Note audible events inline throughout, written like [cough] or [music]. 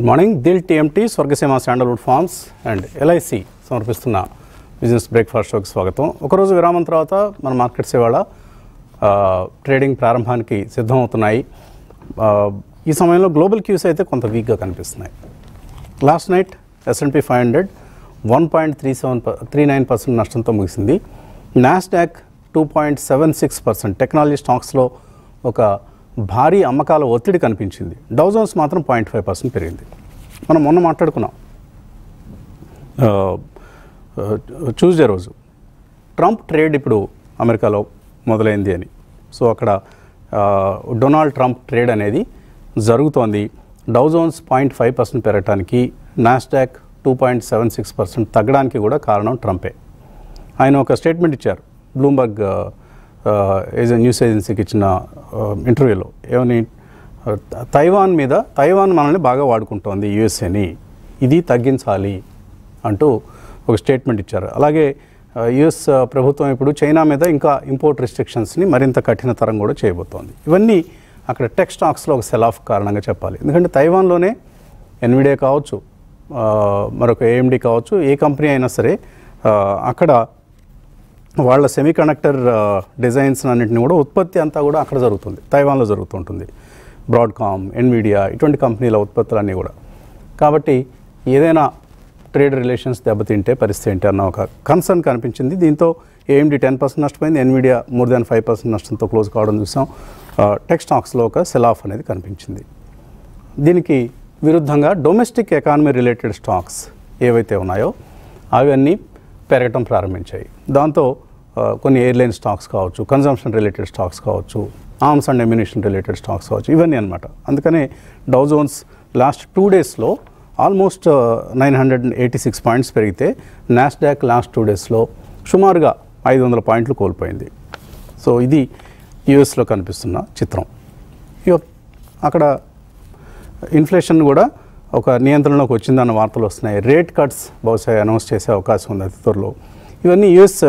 Good morning Dil TMT Swargaseema sandalwood farms and LIC సమర్పిస్తున్న business breakfast షోకి స్వాగతం. ఒకరోజు విరామం తర్వాత మన మార్కెట్స్ ఇవాళ ట్రేడింగ్ ప్రారంభానికి సిద్ధమవుతున్నాయి. ఈ సమయంలో గ్లోబల్ క్యూస్ అయితే కొంత వీక్గా కనిపిస్తున్నాయి. Last night S and P five hundred one point three seven three nine percent నష్టంతో ముగిసింది. Nasdaq two point seven six percent technology స్టాక్స్లో ఒక భారీ అమ్మకాల ఒత్తిడి కనిపించింది. డౌజన్స్ మాత్రం పాయింట్ ఫైవ్ పర్సెంట్ పెరిగింది. మనం మొన్న మాట్లాడుకున్నాం. ట్యూస్డే రోజు. ట్రంప్ ట్రేడ్ ఇప్పుడు అమెరికాలో మొదలైంది అని. సో అక్కడ డొనాల్డ్ ట్రంప్ ట్రేడ్ అనేది జరుగుతోంది. Dow Jones point five percent పెరగటానికి Nasdaq two point seven six percent తగ్గడానికి కూడా కారణం ట్రంపే. ఆయన ఒక స్టేట్మెంట్ ఇచ్చారు. బ్లూంబర్గ్ ఏజె న్యూస్ ఏజెన్సీకి ఇచ్చిన um, ఇంటర్వ్యూలో ఏమని uh, తైవాన్ మీద తైవాన్ మనల్ని బాగా వాడుకుంటోంది యుఎస్ఏని. ఇది తగ్గించాలి అంటూ ఒక స్టేట్మెంట్ ఇచ్చారు. అలాగే uh, యుఎస్ uh, ప్రభుత్వం ఇప్పుడు చైనా మీద ఇంకా ఇంపోర్ట్ రిస్ట్రిక్షన్స్ని మరింత కఠినతరం కూడా చేయబోతోంది. ఇవన్నీ అక్కడ టెక్ స్టాక్స్లో ఒక సెల్ ఆఫ్ కారణంగా చెప్పాలి. ఎందుకంటే తైవాన్లోనే ఎన్విడే కావచ్చు మరొక ఏఎండి కావచ్చు ఏ కంపెనీ అయినా సరే అక్కడ వాళ్ళ సెమీకండక్టర్ డిజైన్స్ అన్నింటిని కూడా ఉత్పత్తి అంతా కూడా అక్కడ జరుగుతుంది. తైవాన్లో జరుగుతుంటుంది. బ్రాడ్కామ్ ఎన్మీడియా ఇటువంటి కంపెనీల ఉత్పత్తులన్నీ కూడా. కాబట్టి ఏదైనా ట్రేడ్ రిలేషన్స్ దెబ్బతింటే పరిస్థితి ఏంటి అన్న ఒక కన్సర్న్ కనిపించింది. దీంతో ఏఎండి టెన్ పర్సెంట్ నష్టపోయింది. Nvidia more than five percent నష్టంతో క్లోజ్ కావడం చూసాం. టెక్ స్టాక్స్లో ఒక సెలాఫ్ అనేది కనిపించింది. దీనికి విరుద్ధంగా డొమెస్టిక్ ఎకానమీ రిలేటెడ్ స్టాక్స్ ఏవైతే ఉన్నాయో అవన్నీ పెరగటం ప్రారంభించాయి. దాంతో కొన్ని ఎయిర్లైన్ స్టాక్స్ కావచ్చు కన్జంప్షన్ రిలేటెడ్ స్టాక్స్ కావచ్చు arms and ammunition related stocks కావచ్చు ఇవన్నీ అనమాట అందుకనే డౌ జోన్స్ లాస్ట్ టూ డేస్లో almost nine hundred and eighty six points పెరిగితే నాస్డాక్ లాస్ట్ టూ డేస్లో సుమారుగా ఐదు వందల పాయింట్లు కోల్పోయింది. సో ఇది యుఎస్లో కనిపిస్తున్న చిత్రం. ఇక అక్కడ ఇన్ఫ్లేషన్ కూడా ఒక నియంత్రణలోకి వచ్చిందన్న వార్తలు వస్తున్నాయి. రేట్ కట్స్ బహుశా అనౌన్స్ చేసే అవకాశం ఉంది అతి త్వరలో. ఇవన్నీ యుఎస్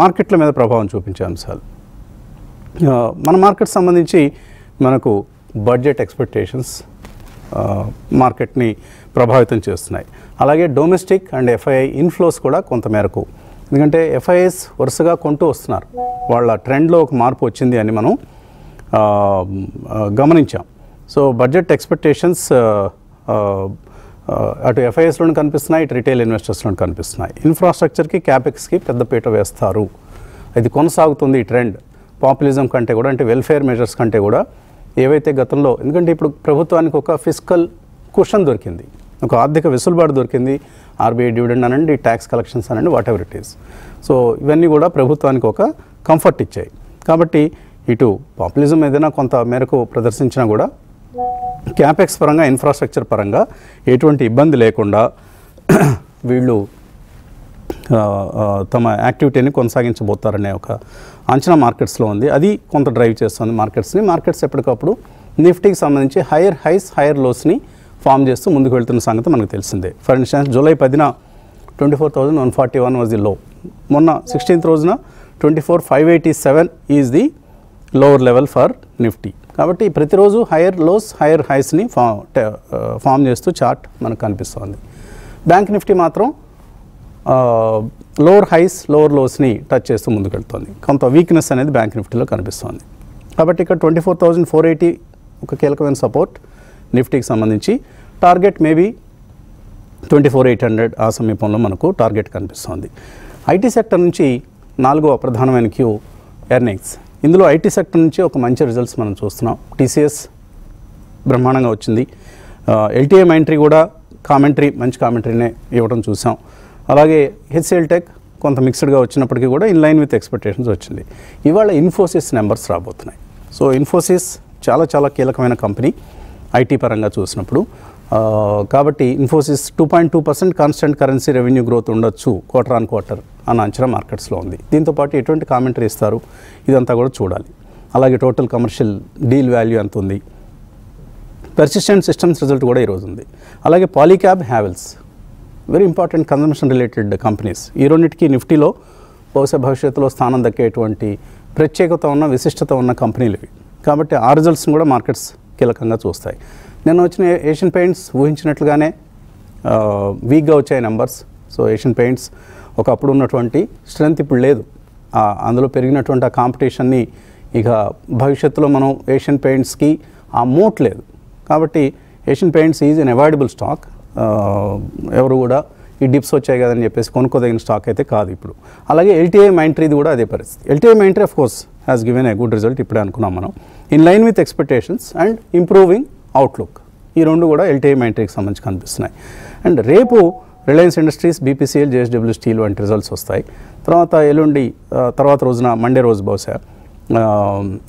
మార్కెట్ల మీద ప్రభావం చూపించే అంశాలు మన మార్కెట్ సంబంధించి మనకు బడ్జెట్ ఎక్స్పెక్టేషన్స్ మార్కెట్ని ప్రభావితం చేస్తున్నాయి. అలాగే డొమెస్టిక్ అండ్ ఎఫ్ఐఐ ఇన్ఫ్లోస్ కూడా కొంతమేరకు ఎందుకంటే ఎఫ్ఐఎస్ వరుసగా కొంటూ వస్తున్నారు. వాళ్ళ ట్రెండ్లో ఒక మార్పు వచ్చింది అని మనం గమనించాం. సో బడ్జెట్ ఎక్స్పెక్టేషన్స్ అటు ఎఫ్ఐఎస్లోనూ కనిపిస్తున్నాయి ఇటు రిటైల్ ఇన్వెస్టర్స్లోనూ కనిపిస్తున్నాయి. ఇన్ఫ్రాస్ట్రక్చర్కి క్యాపెక్స్కి పెద్దపీట వేస్తారు. ఇది కొనసాగుతుంది ఈ ట్రెండ్. పాపులిజం కంటే కూడా అంటే వెల్ఫేర్ మెజర్స్ కంటే కూడా ఏవైతే గతంలో ఎందుకంటే ఇప్పుడు ప్రభుత్వానికి ఒక ఫిజికల్ కుషన్ దొరికింది. ఒక ఆర్థిక వెసులుబాటు దొరికింది. ఆర్బీఐ డివిడెండ్ అనండి ట్యాక్స్ కలెక్షన్స్ అనండి whatever it is so ఇవన్నీ కూడా ప్రభుత్వానికి ఒక కంఫర్ట్ ఇచ్చాయి. కాబట్టి ఇటు పాపులిజం ఏదైనా కొంత మేరకు ప్రదర్శించినా కూడా క్యాపెక్స్ పరంగా ఇన్ఫ్రాస్ట్రక్చర్ పరంగా ఎటువంటి ఇబ్బంది లేకుండా [clears throat] వీళ్ళు తమ యాక్టివిటీని కొనసాగించబోతారనే ఒక అంచనా మార్కెట్స్లో ఉంది. అది కొంత డ్రైవ్ చేస్తుంది మార్కెట్స్ని. మార్కెట్స్ ఎప్పటికప్పుడు నిఫ్టీకి సంబంధించి హైయర్ హైస్ హైయర్ లోస్ని ఫామ్ చేస్తూ ముందుకు వెళ్తున్న సంగతి మనకు తెలిసిందే. ఫర్ ఇన్స్టెన్స్ జూలై పదిన twenty four thousand one forty one was the low మొన్న సిక్స్టీన్త్ రోజున twenty four five eighty seven is the lower level for Nifty. కాబట్టి ప్రతిరోజు హైయర్ లోస్ హైయర్ హైస్ని ఫా ఫామ్ చేస్తూ చార్ట్ మనకు కనిపిస్తోంది. బ్యాంక్ నిఫ్టీ మాత్రం లోవర్ హైస్ లోవర్ లోస్ని టచ్ చేస్తూ ముందుకెళ్తుంది. కొంత వీక్నెస్ అనేది బ్యాంక్ నిఫ్టీలో కనిపిస్తోంది. కాబట్టి ఇక్కడ twenty four thousand four eighty ఒక కీలకమైన సపోర్ట్ నిఫ్టీకి సంబంధించి. Target maybe twenty four eight hundred ఆ సమీపంలో మనకు టార్గెట్ కనిపిస్తోంది. ఐటీ సెక్టర్ నుంచి నాలుగవ ప్రధానమైన క్యూ ఎర్నింగ్స్. ఇందులో ఐటీ సెక్టర్ నుంచి ఒక మంచి రిజల్ట్స్ మనం చూస్తున్నాం. టీసీఎస్ బ్రహ్మాండంగా వచ్చింది. ఎల్టీఏ మైంట్రీ కూడా కామెంటరీ మంచి కామెంటరీనే ఇవ్వడం చూసాం. అలాగే హెచ్సిఎల్ టెక్ కొంత మిక్స్డ్గా వచ్చినప్పటికీ కూడా ఇన్ లైన్ విత్ ఎక్స్పెక్టేషన్స్ వచ్చింది. ఇవాళ ఇన్ఫోసిస్ నెంబర్స్ రాబోతున్నాయి. సో ఇన్ఫోసిస్ చాలా చాలా కీలకమైన కంపెనీ ఐటీ పరంగా చూసినప్పుడు. కాబట్టి Infosys two point two percent constant currency revenue growth ఉండొచ్చు క్వార్టర్ ఆన్ క్వార్టర్ అన్న అంచనా మార్కెట్స్లో ఉంది. దీంతోపాటు ఎటువంటి కామెంటరీ ఇస్తారు? ఇదంతా కూడా చూడాలి. అలాగే టోటల్ కమర్షియల్ డీల్ వాల్యూ ఎంత ఉంది? పెర్సిస్టెంట్ సిస్టమ్స్ రిజల్ట్ కూడా ఈరోజు ఉంది. అలాగే Polycab Havells very important consumption related companies ఈ రెండింటికి నిఫ్టీలో బహుశా భవిష్యత్తులో స్థానం దక్కేటువంటి ప్రత్యేకత ఉన్న విశిష్టత ఉన్న కంపెనీలు ఇవి. కాబట్టి ఆ రిజల్ట్స్ని కూడా మార్కెట్స్ కీలకంగా చూస్తాయి. నిన్న వచ్చిన ఏషియన్ పెయింట్స్ ఊహించినట్లుగానే వీక్గా వచ్చాయి నెంబర్స్ సో ఏషియన్ పెయింట్స్ ఒకప్పుడు ఉన్నటువంటి స్ట్రెంగ్త్ ఇప్పుడు లేదు. అందులో పెరిగినటువంటి ఆ కాంపిటీషన్ని ఇక భవిష్యత్తులో మనం ఏషియన్ పెయింట్స్కి ఆ మోట్ లేదు. కాబట్టి Asian Paints is unavoidable stock. ఎవరు కూడా ఈ డిప్స్ వచ్చాయి కదని చెప్పేసి కొనుక్కోదగిన స్టాక్ అయితే కాదు ఇప్పుడు. అలాగే ఎల్టీఐ మైంట్రీది కూడా అదే పరిస్థితి. LTI Mindtree of course has given a good result ఇప్పుడే అనుకున్నాం మనం. In line with expectations and improving outlook ఈ రెండు కూడా ఎల్టీఐ మైంట్రీకి సంబంధించి కనిపిస్తున్నాయి. అండ్ రేపు Reliance Industries BPCL JSW Steel వంటి రిజల్ట్స్ వస్తాయి. తర్వాత ఎల్లుండి తర్వాత రోజున మండే రోజు బహుశా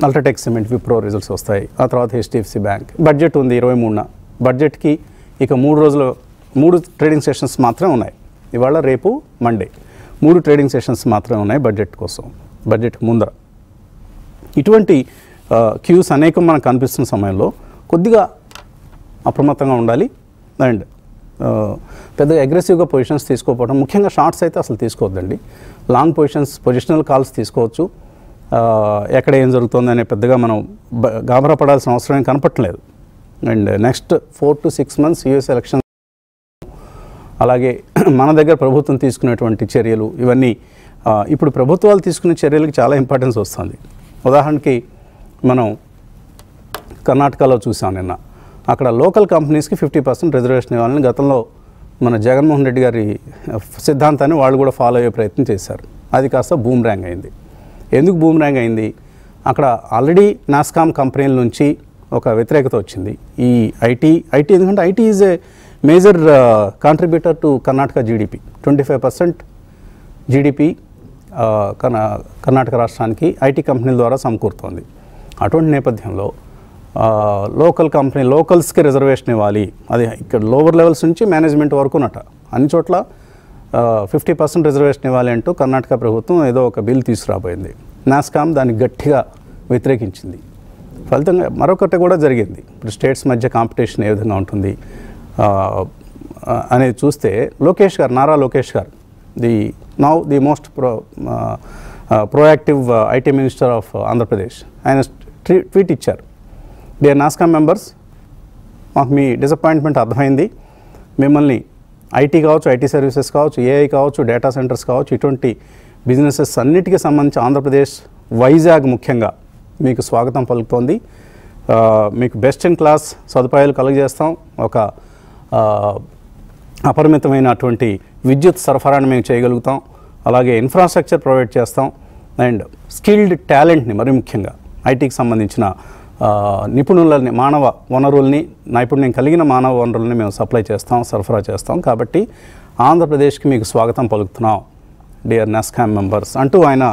అల్ట్రాటెక్ సిమెంట్ విప్రో రిజల్ట్స్ వస్తాయి. ఆ తర్వాత హెచ్డిఎఫ్సి బ్యాంక్ బడ్జెట్ ఉంది ఇరవై మూడున. బడ్జెట్కి ఇక మూడు రోజులు మూడు ట్రేడింగ్ సెషన్స్ మాత్రమే ఉన్నాయి. ఇవాళ రేపు మండే మూడు ట్రేడింగ్ సెషన్స్ మాత్రమే ఉన్నాయి బడ్జెట్ కోసం. బడ్జెట్ ముందర. ఇటువంటి క్యూస్ అనేకం మనకు కనిపిస్తున్న సమయంలో కొద్దిగా అప్రమత్తంగా ఉండాలి. అండ్ పెద్ద అగ్రెసివ్గా పొజిషన్స్ తీసుకోకపోవడం ముఖ్యంగా షార్ట్స్ అయితే అసలు తీసుకోవద్దండి. లాంగ్ పొజిషన్స్ పొజిషనల్ కాల్స్ తీసుకోవచ్చు. ఎక్కడ ఏం జరుగుతుంది అనే పెద్దగా మనం గాబరా పడాల్సిన అవసరం ఏం కనపట్లేదు and next four to six months US election అలాగే [clears throat] మన దగ్గర ప్రభుత్వం తీసుకునేటువంటి చర్యలు ఇవన్నీ ఇప్పుడు ప్రభుత్వాలు తీసుకునే చర్యలకు చాలా ఇంపార్టెన్స్ వస్తుంది. ఉదాహరణకి మనం కర్ణాటకలో చూసాం నిన్న. అక్కడ లోకల్ కంపెనీస్కి ఫిఫ్టీ పర్సెంట్ రిజర్వేషన్ ఇవ్వాలని గతంలో మన జగన్మోహన్ రెడ్డి గారి సిద్ధాంతాన్ని వాళ్ళు కూడా ఫాలో అయ్యే ప్రయత్నం చేశారు. అది కాస్త బూమ్ ర్యాంక్ అయింది. ఎందుకు బూమ్ ర్యాంక్ అయింది? అక్కడ ఆల్రెడీ నాస్కామ్ కంపెనీల నుంచి ఒక వ్యతిరేకత వచ్చింది. ఈ ఐటీ ఐటీ ఎందుకంటే IT is a major contributor to Karnataka GDP twenty five percent GDP Karnataka రాష్ట్రానికి ఐటీ కంపెనీల ద్వారా సమకూరుతోంది. అటువంటి నేపథ్యంలో లోకల్ కంపెనీ లోకల్స్కి రిజర్వేషన్ ఇవ్వాలి. అది ఇక్కడ లోవర్ లెవెల్స్ నుంచి మేనేజ్మెంట్ వరకునట అన్ని చోట్ల ఫిఫ్టీ పర్సెంట్ రిజర్వేషన్ ఇవ్వాలి అంటూ కర్ణాటక ప్రభుత్వం ఏదో ఒక బిల్ తీసుకురాబోయింది. నాస్కామ్ దాన్ని గట్టిగా వ్యతిరేకించింది. ఫలితంగా మరొకటి కూడా జరిగింది. ఇప్పుడు స్టేట్స్ మధ్య కాంపిటీషన్ ఏ విధంగా ఉంటుంది? అనేది చూస్తే లోకేష్ గారు నారా లోకేష్ గారు the now the most pro proactive IT minister of Andhra Pradesh ఆయన ట్వీట్ ఇచ్చారు. డియర్ నాస్కామ్ మెంబర్స్ మాకు మీ డిసప్పాయింట్మెంట్ అర్థమైంది. మిమ్మల్ని ఐటీ కావచ్చు ఐటీ సర్వీసెస్ కావచ్చు ఏఐ కావచ్చు డేటా సెంటర్స్ కావచ్చు ఇటువంటి బిజినెసెస్ అన్నిటికీ సంబంధించి ఆంధ్రప్రదేశ్ వైజాగ్ ముఖ్యంగా మీకు స్వాగతం పలుకుతోంది. మీకు బెస్ట్ ఇన్ క్లాస్ సదుపాయాలు కలుగజేస్తాం. ఒక అపరిమితమైనటువంటి విద్యుత్ సరఫరాని మేము చేయగలుగుతాం. అలాగే ఇన్ఫ్రాస్ట్రక్చర్ ప్రొవైడ్ చేస్తాం. అండ్ స్కిల్డ్ టాలెంట్ని మరి ముఖ్యంగా ఐటీకి సంబంధించిన నిపుణులని మానవ వనరుల్ని నైపుణ్యం కలిగిన మానవ వనరుల్ని మేము సప్లై చేస్తాం సరఫరా చేస్తాం. కాబట్టి ఆంధ్రప్రదేశ్కి మీకు స్వాగతం పలుకుతున్నాం డియర్ నెస్కామ్ మెంబర్స్ అంటూ ఆయన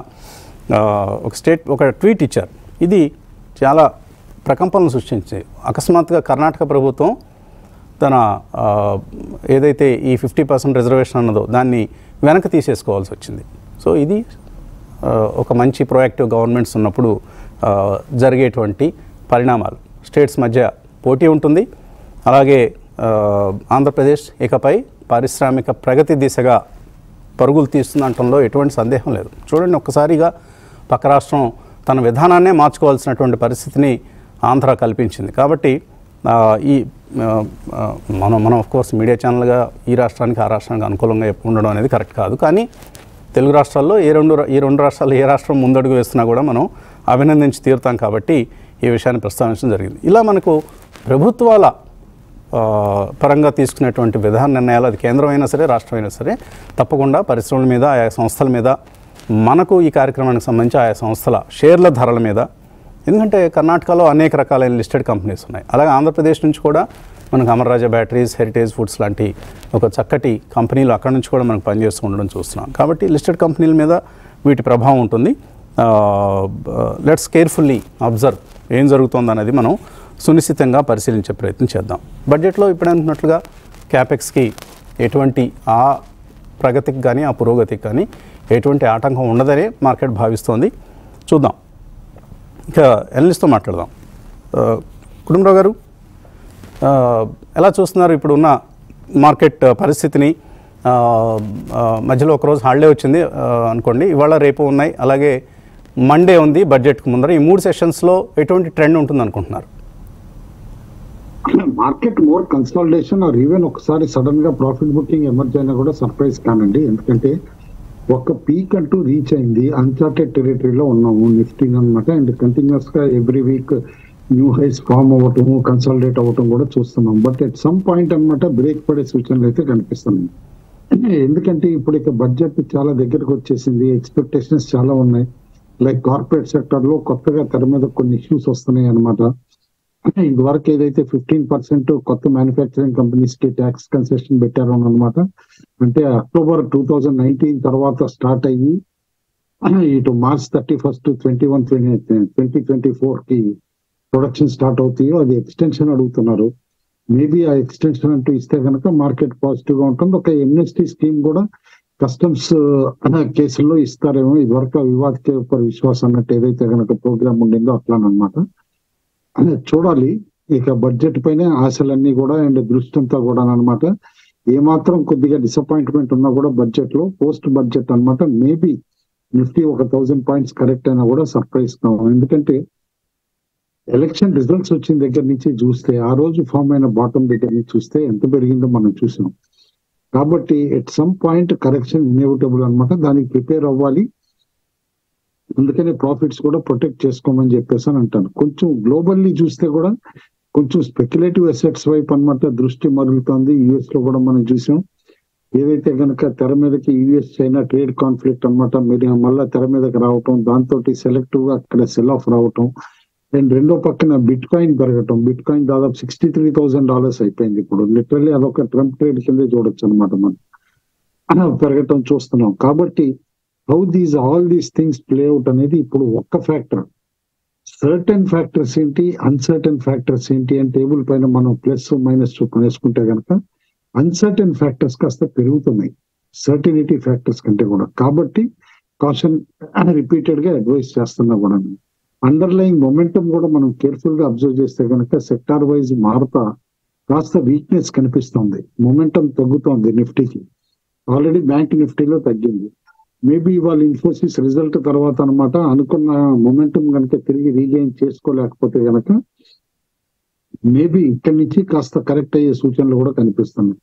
ఒక స్టేట్ ఒక ట్వీట్ ఇచ్చారు. ఇది చాలా ప్రకంపనలు సృష్టించి అకస్మాత్తుగా కర్ణాటక ప్రభుత్వం తన ఏదైతే ఈ ఫిఫ్టీ పర్సెంట్ రిజర్వేషన్ అన్నదో దాన్ని వెనక తీసేసుకోవాల్సి వచ్చింది. సో ఇది ఒక మంచి ప్రొయాక్టివ్ గవర్నమెంట్స్ ఉన్నప్పుడు జరిగేటువంటి పరిణామాలు. స్టేట్స్ మధ్య పోటీ ఉంటుంది. అలాగే ఆంధ్రప్రదేశ్ ఇకపై పారిశ్రామిక ప్రగతి దిశగా పరుగులు తీస్తుందంటంలో ఎటువంటి సందేహం లేదు. చూడండి ఒక్కసారిగా పక్క రాష్ట్రం తన విధానాన్నే మార్చుకోవాల్సినటువంటి పరిస్థితిని ఆంధ్ర కల్పించింది. కాబట్టి ఈ మనం మనం కోర్స్ మీడియా ఛానల్గా ఈ రాష్ట్రానికి ఆ రాష్ట్రానికి అనుకూలంగా ఉండడం అనేది కరెక్ట్ కాదు. కానీ తెలుగు రాష్ట్రాల్లో ఏ రెండు ఈ రెండు రాష్ట్రాల్లో ఏ రాష్ట్రం ముందడుగు వేస్తున్నా కూడా మనం అభినందించి తీరుతాం కాబట్టి ఈ విషయాన్ని ప్రస్తావించడం జరిగింది. ఇలా మనకు ప్రభుత్వాల పరంగా తీసుకునేటువంటి విధాన నిర్ణయాలు అది కేంద్రం అయినా సరే రాష్ట్రం అయినా సరే తప్పకుండా పరిశ్రమల మీద ఆయా సంస్థల మీద మనకు ఈ కార్యక్రమానికి సంబంధించి ఆయా సంస్థల షేర్ల ధరల మీద ఎందుకంటే కర్ణాటకలో అనేక రకాలైన లిస్టెడ్ కంపెనీస్ ఉన్నాయి. అలాగే ఆంధ్రప్రదేశ్ నుంచి కూడా మనకు అమర్రాజా బ్యాటరీస్ హెరిటేజ్ ఫుడ్స్ లాంటి ఒక చక్కటి కంపెనీలు అక్కడి నుంచి కూడా మనకు పనిచేస్తూ ఉండడం చూస్తున్నాం. కాబట్టి లిస్టెడ్ కంపెనీల మీద వీటి ప్రభావం ఉంటుంది. లెట్స్ కేర్ఫుల్లీ అబ్జర్వ్ ఏం జరుగుతుంది అనేది మనం సునిశ్చితంగా పరిశీలించే ప్రయత్నం చేద్దాం. బడ్జెట్లో ఇప్పుడు అనుకున్నట్లుగా క్యాపెక్స్కి ఎటువంటి ఆ ప్రగతికి కానీ ఆ పురోగతికి కానీ ఎటువంటి ఆటంకం ఉండదనే మార్కెట్ భావిస్తోంది. చూద్దాం. ఇక ఎనలిస్ట్తో మాట్లాడదాం. కుటుంబరావు గారు ఎలా చూస్తున్నారు ఇప్పుడు ఉన్న మార్కెట్ పరిస్థితిని మధ్యలో ఒకరోజు హాలిడే వచ్చింది అనుకోండి. ఇవాళ రేపు ఉన్నాయి అలాగే మండే ఉంది బడ్జెట్కు ముందర. ఈ మూడు సెషన్స్లో ఎటువంటి ట్రెండ్ ఉంటుంది అనుకుంటున్నారు? Market more consultation or even ఒకసారి సడన్గా ప్రాఫిట్ బుకింగ్ ఎమర్జ్ అయినా కూడా సర్ప్రైజ్ కానండి. ఎందుకంటే ఒక పీక్ అంటూ రీచ్ అయింది. అన్చార్టెడ్ టెరిటరీలో ఉన్నాము నిఫ్టీ అనమాట అండ్ కంటిన్యూస్గా every week new highs form అవ్వటం కన్సల్టేట్ అవ్వటం కూడా చూస్తున్నాం. బట్ ఎట్ సమ్ పాయింట్ అన్నమాట బ్రేక్ పడే సూచనలు అయితే కనిపిస్తున్నాయి. [clears throat] ఎందుకంటే ఇప్పుడు ఇక బడ్జెట్ చాలా దగ్గరకు వచ్చేసింది. ఎక్స్పెక్టేషన్స్ చాలా ఉన్నాయి. లైక్ కార్పొరేట్ సెక్టర్లో కొత్తగా తెర మీద కొన్ని ఇష్యూస్ వస్తున్నాయి అనమాట ఇదివరకు ఏదైతే ఫిఫ్టీన్ పర్సెంట్ కొత్త మ్యానుఫ్యాక్చరింగ్ కంపెనీస్కి ట్యాక్స్ కన్సెషన్ పెట్టారు అనమాట అంటే అక్టోబర్ టూ థౌజండ్ నైన్టీన్ తర్వాత స్టార్ట్ అయ్యి ఇటు March thirty first twenty one twenty twenty ఫోర్కి ప్రొడక్షన్ స్టార్ట్ అవుతాయో అది ఎక్స్టెన్షన్ అడుగుతున్నారు. మేబీ ఆ ఎక్స్టెన్షన్ అంటూ ఇస్తే కనుక మార్కెట్ పాజిటివ్గా ఉంటుంది. ఒక ఎంఎస్టీ స్కీమ్ కూడా కస్టమ్స్ కేసుల్లో ఇస్తారేమో. ఇదివరకు వివాదకే విశ్వాసం అన్నట్టు ఏదైతే కనుక ప్రోగ్రామ్ ఉండిందో అట్లానమాట చూడాలి. ఇక బడ్జెట్ పైనే ఆశలన్నీ కూడా అండ్ దృష్టి అంతా కూడా అనమాట ఏమాత్రం కొద్దిగా డిసప్పాయింట్మెంట్ ఉన్నా కూడా బడ్జెట్లో పోస్ట్ బడ్జెట్ అన్నమాట. మేబీ నిఫ్టీ ఒక థౌసండ్ పాయింట్స్ కరెక్ట్ అయినా కూడా సర్ప్రైజ్ కావాలి ఎందుకంటే ఎలక్షన్ రిజల్ట్స్ వచ్చిన దగ్గర నుంచి చూస్తే ఆ రోజు ఫామ్ అయిన బాటం దగ్గర నుంచి చూస్తే ఎంత పెరిగిందో మనం చూసినాం కాబట్టి at some point correction inevitable అనమాట దానికి ప్రిపేర్ అవ్వాలి. అందుకనే ప్రాఫిట్స్ కూడా ప్రొటెక్ట్ చేసుకోమని చెప్పేసి అని అంటాను. కొంచెం గ్లోబల్లీ చూస్తే కూడా కొంచెం స్పెక్యులేటివ్ అసెట్స్ వైపు అన్నమాట దృష్టి మరుగుతోంది. యుఎస్లో కూడా మనం చూసాం. ఏదైతే గనక తెర మీదకి యుఎస్ చైనా ట్రేడ్ కాన్ఫ్లిక్ట్ అనమాట మీరు మళ్ళా తెర మీదకి రావటం దాంతో సెలెక్టివ్గా అక్కడ సెల్ ఆఫ్ రావటం అండ్ రెండో పక్కన బిట్ కాయిన్ పెరగటం. బిట్ కాయిన్ దాదాపు సిక్స్టీ త్రీ థౌసండ్ డాలర్స్ అయిపోయింది ఇప్పుడు. లిటరల్లీ అదొక ట్రంప్ ట్రేడ్ కిందే చూడొచ్చు అనమాట మనం. [clears throat] పెరగటం చూస్తున్నాం. కాబట్టి how these all these things play out అనేది ఇప్పుడు ఒక్క ఫ్యాక్టర్ సర్టన్ ఫ్యాక్టర్స్ ఏంటి? అన్సర్టన్ ఫ్యాక్టర్స్ ఏంటి? అని టేబుల్ పైన మనం ప్లస్ మైనస్ చొప్పున వేసుకుంటే కనుక అన్సర్టన్ ఫ్యాక్టర్స్ కాస్త పెరుగుతున్నాయి. సర్టినిటీ ఫ్యాక్టర్స్ కంటే కూడా. కాబట్టి కాషన్ రిపీటెడ్గా అడ్వైస్ చేస్తున్నా కూడా అండర్లయింగ్ మొమెంటం కూడా మనం కేర్ఫుల్గా అబ్జర్వ్ చేస్తే కనుక సెక్టార్ వైజ్ మారుతా కాస్త వీక్నెస్ కనిపిస్తోంది. మొమెంటం తగ్గుతోంది నిఫ్టీకి. ఆల్రెడీ బ్యాంక్ నిఫ్టీలో తగ్గింది. మేబీ వాళ్ళ ఇన్ఫోసిస్ రిజల్ట్ తర్వాత అనమాట అనుకున్న మొమెంటం కనుక తిరిగి రీగెయిన్ చేసుకోలేకపోతే కనుక మేబీ ఇక్కడి నుంచి కాస్త కరెక్ట్ అయ్యే సూచనలు కూడా కనిపిస్తున్నాయి.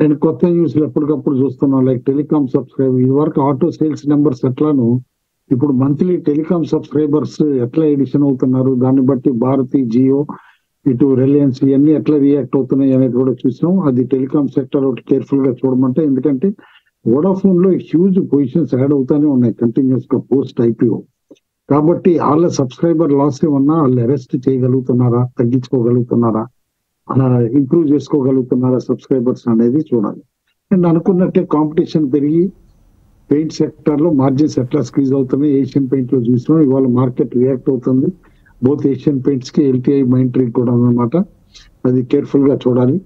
నేను కొత్త న్యూస్లు ఎప్పటికప్పుడు చూస్తున్నాను. లైక్ టెలికామ్ సబ్స్క్రైబ్ ఇది వరకు ఆటో సేల్స్ నెంబర్స్ ఎట్లాను ఇప్పుడు మంత్లీ టెలికామ్ సబ్స్క్రైబర్స్ ఎట్లా ఎడిషన్ అవుతున్నారు? దాన్ని బట్టి భారతి జియో ఇటు రిలయన్స్ ఇవన్నీ ఎట్లా రియాక్ట్ అవుతున్నాయి అనేది కూడా చూసాం అది టెలికామ్ సెక్టర్ ఒకటి కేర్ఫుల్గా చూడమంటే ఎందుకంటే వోడాఫోన్లో హ్యూజ్ పొజిషన్స్ యాడ్ అవుతానే ఉన్నాయి కంటిన్యూస్గా పోస్ట్ ఐపీఓ కాబట్టి వాళ్ళ సబ్స్క్రైబర్ లాస్ ఏమన్నా వాళ్ళు అరెస్ట్ చేయగలుగుతున్నారా తగ్గించుకోగలుగుతున్నారా ఇంప్రూవ్ చేసుకోగలుగుతున్నారా సబ్స్క్రైబర్స్ అనేది చూడాలి. అండ్ అనుకున్నట్టే కాంపిటీషన్ పెరిగి పెయింట్ సెక్టర్లో మార్జిన్స్ ఎట్లా స్క్రీజ్ అవుతున్నాయి. ఏషియన్ పెయింట్లో చూసినాం. ఇవాళ మార్కెట్ రియాక్ట్ అవుతుంది. బోత్ ఏషియన్ పెయింట్స్కి ఎల్టీఐ మైండ్ ట్రీక్ కూడా అనమాట అది కేర్ఫుల్గా చూడాలి.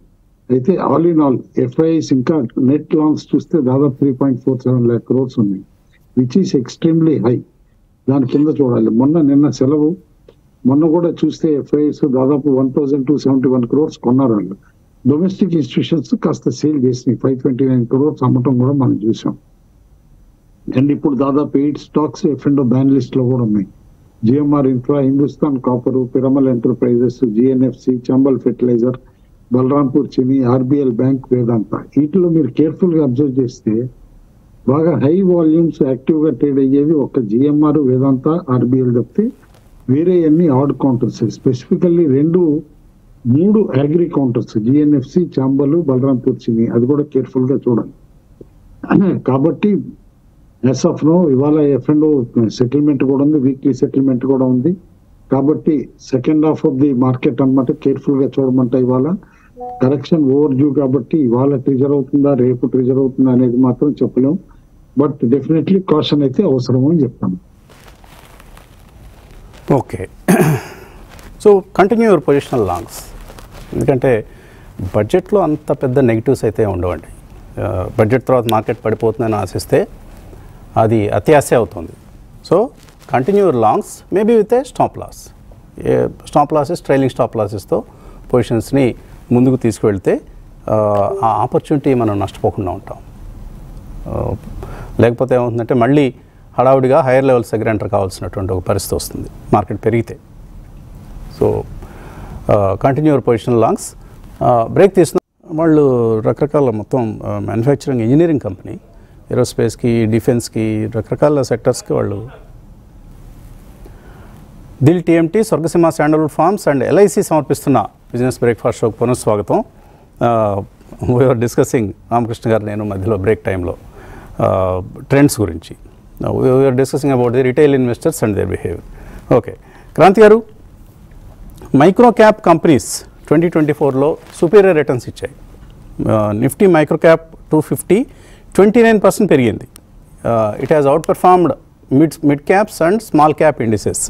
అయితే ఆల్ ఇన్ ఆల్ ఎఫ్ఐఎస్ ఇంకా నెట్ లాంగ్స్ చూస్తే దాదాపు three point four seven lakh crores ఉన్నాయి. Which is extremely high. దాని కింద చూడాలి. మొన్న నిన్న సెలవు. మొన్న కూడా చూస్తే ఎఫ్ఐఎస్ దాదాపు one thousand two seventy one crores కొన్నారు వాళ్ళు డొమెస్టిక్ ఇన్స్టిట్యూషన్స్ కాస్త సేల్ చేసినాయి. ఫైవ్ ట్వంటీ నైన్ క్రోర్స్ అమ్మటం కూడా మనం చూసాం. అండ్ ఇప్పుడు దాదాపు eight stocks F and ban లిస్ట్లో కూడా ఉన్నాయి. GMR Infra Hindustan Copper Piramal Enterprises GNFC Chambal Fertiliser Balrampur Chini RBL Bank Vedanta. వీటిలో మీరు కేర్ఫుల్గా అబ్జర్వ్ చేస్తే బాగా హై వాల్యూమ్స్ యాక్టివ్గా ట్రేడ్ అయ్యేది ఒక జిఎంఆర్ వేదాంత ఆర్బిఎల్ తప్పితే వేరే అన్ని ఆడ్ కౌంటర్స్. స్పెసిఫికల్లీ రెండు మూడు agri counters. GNFC Chambal Balrampur Chini. అది కూడా కేర్ఫుల్గా చూడాలి. [clears throat] కాబట్టి ఎస్ ఆఫ్ నో ఇవాళ ఎఫ్ఎండ్ సెటిల్మెంట్ కూడా ఉంది వీక్లీ సెటిల్మెంట్ కూడా ఉంది. కాబట్టి second half of the market అనమాట కేర్ఫుల్గా చూడమంట ఇవాళ. కరెక్షన్ ఓవర్ డ్యూ కాబట్టి ఇవాళ ట్రిజర్ అవుతుందా రేపు ట్రిజర్ అవుతుందా అనేది మాత్రం చెప్పలేం. బట్ డెఫినెట్లీ కాషన్ అయితే అవసరం అని చెప్తాను okay so continue your positional longs ఎందుకంటే బడ్జెట్లో అంత పెద్ద నెగిటివ్స్ అయితే ఉండవండి. Uh, బడ్జెట్ తర్వాత మార్కెట్ పడిపోతుందని ఆశిస్తే అది అత్యాశ అవుతుంది. So continue longs maybe with a stop loss stop losses trailing stop లాసెస్తో పొజిషన్స్ని ముందుకు తీసుకువెళ్తే ఆ, ఆపర్చునిటీ మనం నష్టపోకుండా ఉంటాం. లేకపోతే ఏమవుతుందంటే మళ్ళీ హడావుడిగా హైయర్ లెవెల్స్ దగ్గర ఎంటర్ కావాల్సినటువంటి ఒక పరిస్థితి వస్తుంది. మార్కెట్ పెరిగితే. So continue position longs break తీసిన వాళ్ళు రకరకాల మొత్తం మ్యానుఫ్యాక్చరింగ్ ఇంజనీరింగ్ కంపెనీ ఏరోస్పేస్కి డిఫెన్స్కి రకరకాల సెక్టర్స్కి వాళ్ళు Dil TMT Swargaseema sandalwood farms and LIC సమర్పిస్తున్న బిజినెస్ బ్రేక్ఫాస్ట్ షోకి పునఃస్వాగతం. వీఆర్ డిస్కసింగ్ రామకృష్ణ గారు నేను మధ్యలో బ్రేక్ టైంలో ట్రెండ్స్ గురించి. We're discussing about the retail investors and their behaviour okay Kranti గారు micro cap companies twenty twenty ఫోర్లో సుపీరియర్ రిటర్న్స్ ఇచ్చాయి. Nifty micro cap two fifty twenty nine percent పెరిగింది. It has outperformed mid mid caps and small cap indices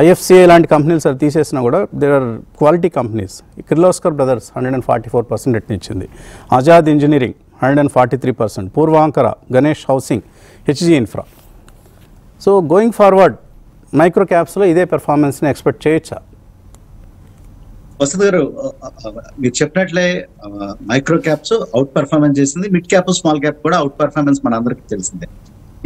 IFCI లాంటి కంపెనీలు sir తీసేసినా కూడా there are quality companies Kirloskar Brothers hundred and forty four percent ఎట్నిచ్చింది Azad Engineering hundred and forty three percent Puravankara Ganesh Housing HG Infra so going forward micro క్యాప్స్లో ఇదే పెర్ఫార్మెన్స్ని expect చేయొచ్చా? వసంత్ గారు మీరు చెప్పినట్లే మైక్రో క్యాప్స్ అవుట్ పర్ఫార్మెన్స్ చేసింది mid cap small cap కూడా outperformance మన అందరికీ తెలిసిందే.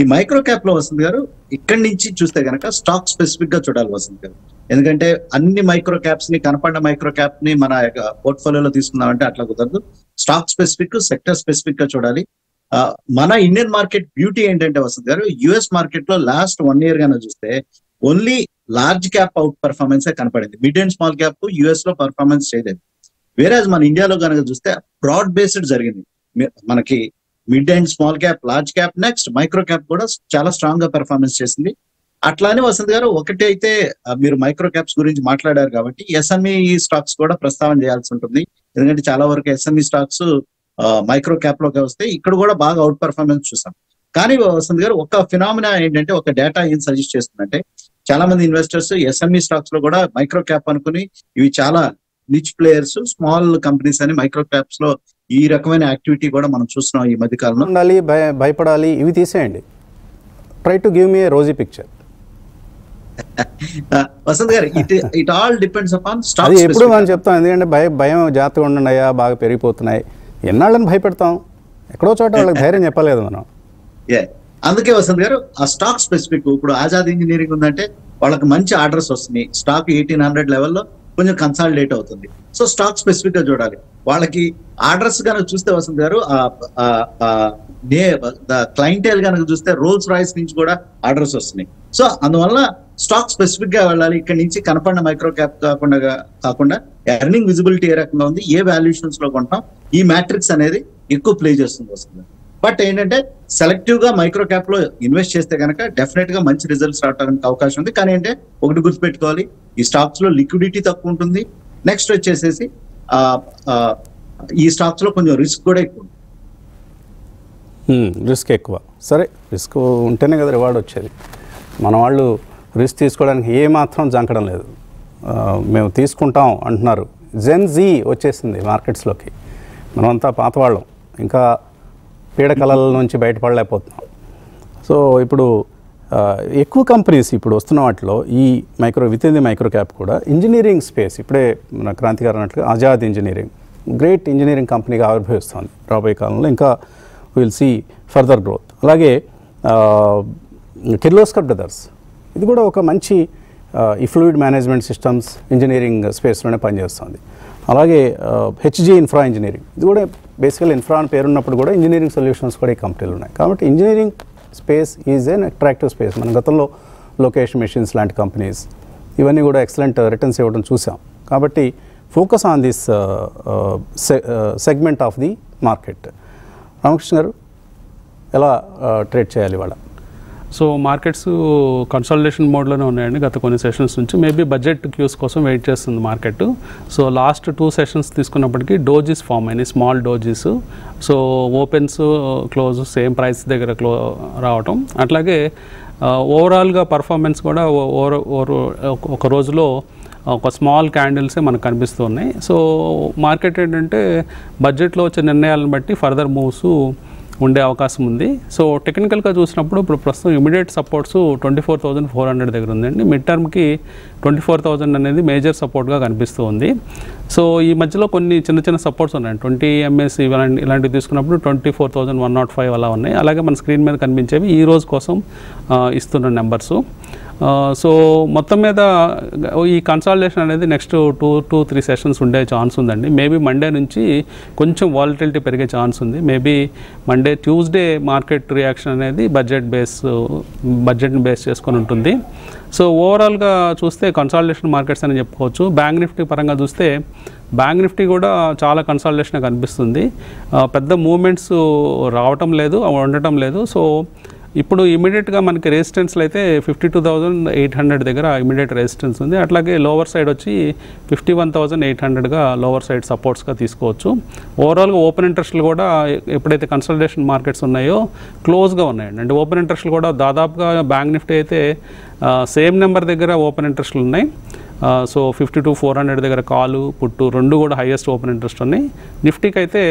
ఈ మైక్రో క్యాప్లో వసంత్ గారు ఇక్కడి నుంచి చూస్తే గనక స్టాక్ స్పెసిఫిక్గా చూడాలి వసంత్ గారు. ఎందుకంటే అన్ని మైక్రో క్యాప్స్ని కనపడిన మైక్రో క్యాప్ని మన పోర్ట్ఫోలియోలో తీసుకుందామంటే అట్లా కుదరదు. స్టాక్ స్పెసిఫిక్ సెక్టర్ స్పెసిఫిక్గా చూడాలి. మన ఇండియన్ మార్కెట్ బ్యూటీ ఏంటంటే వసంత్ గారు యుఎస్ మార్కెట్లో లాస్ట్ వన్ ఇయర్ గానే చూస్తే only large cap outperformance కనపడింది. మిడ్ అండ్ స్మాల్ క్యాప్ యుఎస్లో పర్ఫార్మెన్స్ చేయలేదు. వేరే మన ఇండియాలో కనుక చూస్తే బ్రాడ్ బేస్డ్ జరిగింది. మనకి mid and small cap large cap next micro cap కూడా చాలా స్ట్రాంగ్గా పెర్ఫార్మెన్స్ చేసింది. అట్లానే వసంత్ గారు ఒకటి అయితే మీరు మైక్రో క్యాప్స్ గురించి మాట్లాడారు కాబట్టి ఎస్ఎంఈ స్టాక్స్ కూడా ప్రస్తావన చేయాల్సి ఉంటుంది. ఎందుకంటే చాలా వరకు ఎస్ఎంఈ స్టాక్స్ మైక్రో క్యాప్లోకి వస్తే ఇక్కడ కూడా బాగా అవుట్ పర్ఫార్మెన్స్ చూసాం. కానీ వసంత్ గారు ఒక ఫినామినా ఏంటంటే ఒక డేటా ఏం సజెస్ట్ చేస్తుందంటే చాలా మంది ఇన్వెస్టర్స్ ఎస్ఎంఈ స్టాక్స్లో కూడా మైక్రో క్యాప్ అనుకుని ఇవి చాలా నిచ్ ప్లేయర్స్ స్మాల్ కంపెనీస్ అని మైక్రో క్యాప్స్లో ఈ రకమైన యాక్టివిటీ కూడా మనం చూస్తున్నాం ఈ మధ్య కాలంలో ఉండాలి భయ భయపడాలి ఇవి తీసేయండి. Try to give me rosy picture Vasant గారు it it all depends upon stock ఎప్పుడు మనం చెప్తాం ఎందుకంటే భయ భయం జాగ్రత్తగా ఉండండి అయ్యా బాగా పెరిగిపోతున్నాయి. ఎన్నాళ్ళని భయపెడతాం? ఎక్కడో చోట వాళ్ళకి ధైర్యం చెప్పలేదు మనం. [laughs] అందుకే వసంత్ గారు ఆ స్టాక్ స్పెసిఫిక్ ఇప్పుడు ఆజాద్ ఇంజనీరింగ్ ఉందంటే వాళ్ళకి మంచి ఆర్డర్స్ వస్తున్నాయి. స్టాక్ ఎయిటీన్ హండ్రెడ్ లెవెల్లో కొంచెం కన్సాలిడేట్ అవుతుంది. సో స్టాక్ స్పెసిఫిక్గా చూడాలి. వాళ్ళకి ఆర్డర్స్ కనుక చూస్తే వసంత్ గారు క్లయింటైల్ కనుక చూస్తే రోల్స్ రాయిస్ నుంచి కూడా ఆర్డర్స్ వస్తున్నాయి. సో అందువల్ల స్టాక్ స్పెసిఫిక్గా వెళ్ళాలి. ఇక్కడ నుంచి కనపడిన మైక్రో క్యాప్ కాకుండా కాకుండా ఎర్నింగ్ విజిబిలిటీ ఏ రకంగా ఉంది ఏ వాల్యూషన్స్లో కొంటాం ఈ మ్యాట్రిక్స్ అనేది ఎక్కువ ప్లే చేస్తుంది వస్తుంది బట్ ఏంటంటే సెలెక్టివ్గా మైక్రో క్యాప్లో ఇన్వెస్ట్ చేస్తే కనుక డెఫినెట్గా మంచి రిజల్ట్స్ రావడానికి అవకాశం ఉంది. కానీ ఏంటంటే ఒకటి గుర్తుపెట్టుకోవాలి ఈ స్టాక్స్లో లిక్విడిటీ తక్కువ ఉంటుంది. నెక్స్ట్ వచ్చేసేసి ఆ, ఈ స్టాక్స్లో కొంచెం రిస్క్ కూడా ఎక్కువ రిస్క్ ఎక్కువ. సరే రిస్క్ ఉంటేనే కదా రివార్డ్ వచ్చేది. మన వాళ్ళు రిస్క్ తీసుకోవడానికి ఏమాత్రం జంకడం లేదు. మేము తీసుకుంటాం అంటున్నారు. జెన్ జీ వచ్చేసింది మార్కెట్స్లోకి మనమంతా పాతవాళ్ళం ఇంకా పీడకలల నుంచి బయటపడలేకపోతున్నాం. సో ఇప్పుడు ఎక్కువ కంపెనీస్ ఇప్పుడు వస్తున్న వాటిలో ఈ micro with in the micro cap కూడా ఇంజనీరింగ్ స్పేస్ ఇప్పుడే మన క్రాంతి అన్నట్లుగా ఆజాద్ ఇంజనీరింగ్ గ్రేట్ ఇంజనీరింగ్ కంపెనీగా ఆవిర్భవిస్తుంది రాబోయే కాలంలో. ఇంకా విల్ సీ ఫర్దర్ గ్రోత్ అలాగే కిర్లోస్కర్ బ్రదర్స్ ఇది కూడా ఒక మంచి ఈ ఫ్లూయిడ్ మేనేజ్మెంట్ సిస్టమ్స్ ఇంజనీరింగ్ స్పేస్లోనే పనిచేస్తుంది. అలాగే హెచ్జీ ఇన్ఫ్రా ఇంజనీరింగ్ ఇది కూడా బేసికల్ ఇన్ఫ్రా అని పేరున్నప్పుడు కూడా ఇంజనీరింగ్ సొల్యూషన్స్ కూడా ఈ కంపెనీలు ఉన్నాయి కాబట్టి engineering space is an attractive space మనం గతంలో లొకేషన్ మెషిన్స్ లాంటి కంపెనీస్ ఇవన్నీ కూడా ఎక్సలెంట్ రిటర్న్స్ uh, ఇవ్వడం చూసాం. కాబట్టి focus on this segment of the market Ramakrishna గారు ఎలా uh, ట్రేడ్ చేయాలి ఇవాళ? సో మార్కెట్స్ కన్సల్టేషన్ మోడ్లోనే ఉన్నాయండి గత కొన్ని సెషన్స్ నుంచి. మేబీ బడ్జెట్ క్యూస్ కోసం వెయిట్ చేస్తుంది market so last two sessions తీసుకున్నప్పటికీ dojis form అయినాయి small dojis so opens close same price దగ్గర క్లో రావటం. అట్లాగే uh, ఓవరాల్గా పర్ఫార్మెన్స్ కూడా ఓవర్ ఓవర్ ఒక రోజులో uh, ఒక స్మాల్ క్యాండిల్సే మనకు కనిపిస్తున్నాయి. సో మార్కెట్ ఏంటంటే బడ్జెట్లో వచ్చే నిర్ణయాలను బట్టి ఫర్దర్ మూవ్స్ ఉండే అవకాశం ఉంది. సో టెక్నికల్గా చూసినప్పుడు ఇప్పుడు ప్రస్తుతం immediate supports twenty four thousand four hundred దగ్గర ఉందండి. మిడ్ టర్మ్కి ట్వంటీ ఫోర్ థౌజండ్ అనేది మేజర్ సపోర్ట్గా కనిపిస్తూ ఉంది. సో ఈ మధ్యలో కొన్ని చిన్న చిన్న సపోర్ట్స్ ఉన్నాయి. ట్వంటీ ఎంఎస్ ఇలాంటి ఇలాంటివి తీసుకున్నప్పుడు twenty four thousand one naught five అలా ఉన్నాయి. అలాగే మన స్క్రీన్ మీద కనిపించేవి ఈ రోజు కోసం ఇస్తున్న నెంబర్సు సో మొత్తం మీద ఈ కన్సాలిడేషన్ అనేది next two two three sessions ఉండే ఛాన్స్ ఉందండి. మేబీ మండే నుంచి కొంచెం వాలిటిలిటీ పెరిగే ఛాన్స్ ఉంది. Maybe Monday Tuesday market reaction అనేది బడ్జెట్ బేస్ బడ్జెట్ని బేస్ చేసుకొని ఉంటుంది. సో ఓవరాల్గా చూస్తే కన్సాలిడేషన్ మార్కెట్స్ అని చెప్పుకోవచ్చు. బ్యాంక్ నిఫ్టీ పరంగా చూస్తే బ్యాంక్ నిఫ్టీ కూడా చాలా కన్సాలిడేషన్ కనిపిస్తుంది. పెద్ద మూమెంట్స్ రావటం లేదు అవి ఉండటం లేదు. సో ఇప్పుడు ఇమీడియట్గా మనకి రెసిస్టెన్స్లు అయితే fifty two thousand eight hundred దగ్గర ఇమీడియట్ రెసిస్టెన్స్ ఉంది. అట్లాగే లోవర్ సైడ్ వచ్చి ఫిఫ్టీ వన్ థౌజండ్ ఎయిట్ హండ్రెడ్గా లోవర్ సైడ్ సపోర్ట్స్గా తీసుకోవచ్చు. ఓవరాల్గా ఓపెన్ ఇంట్రెస్ట్లు కూడా ఎప్పుడైతే కన్సల్టేషన్ మార్కెట్స్ ఉన్నాయో క్లోజ్గా ఉన్నాయండి. అంటే ఓపెన్ ఇంట్రెస్ట్లు కూడా దాదాపుగా బ్యాంక్ నిఫ్టీ అయితే సేమ్ నెంబర్ దగ్గర ఓపెన్ ఇంట్రెస్ట్లు ఉన్నాయి. So fifty two four hundred దగ్గర కాలు పుట్టు రెండు కూడా హైయెస్ట్ ఓపెన్ ఇంట్రెస్ట్ ఉన్నాయి. నిఫ్టీకి అయితే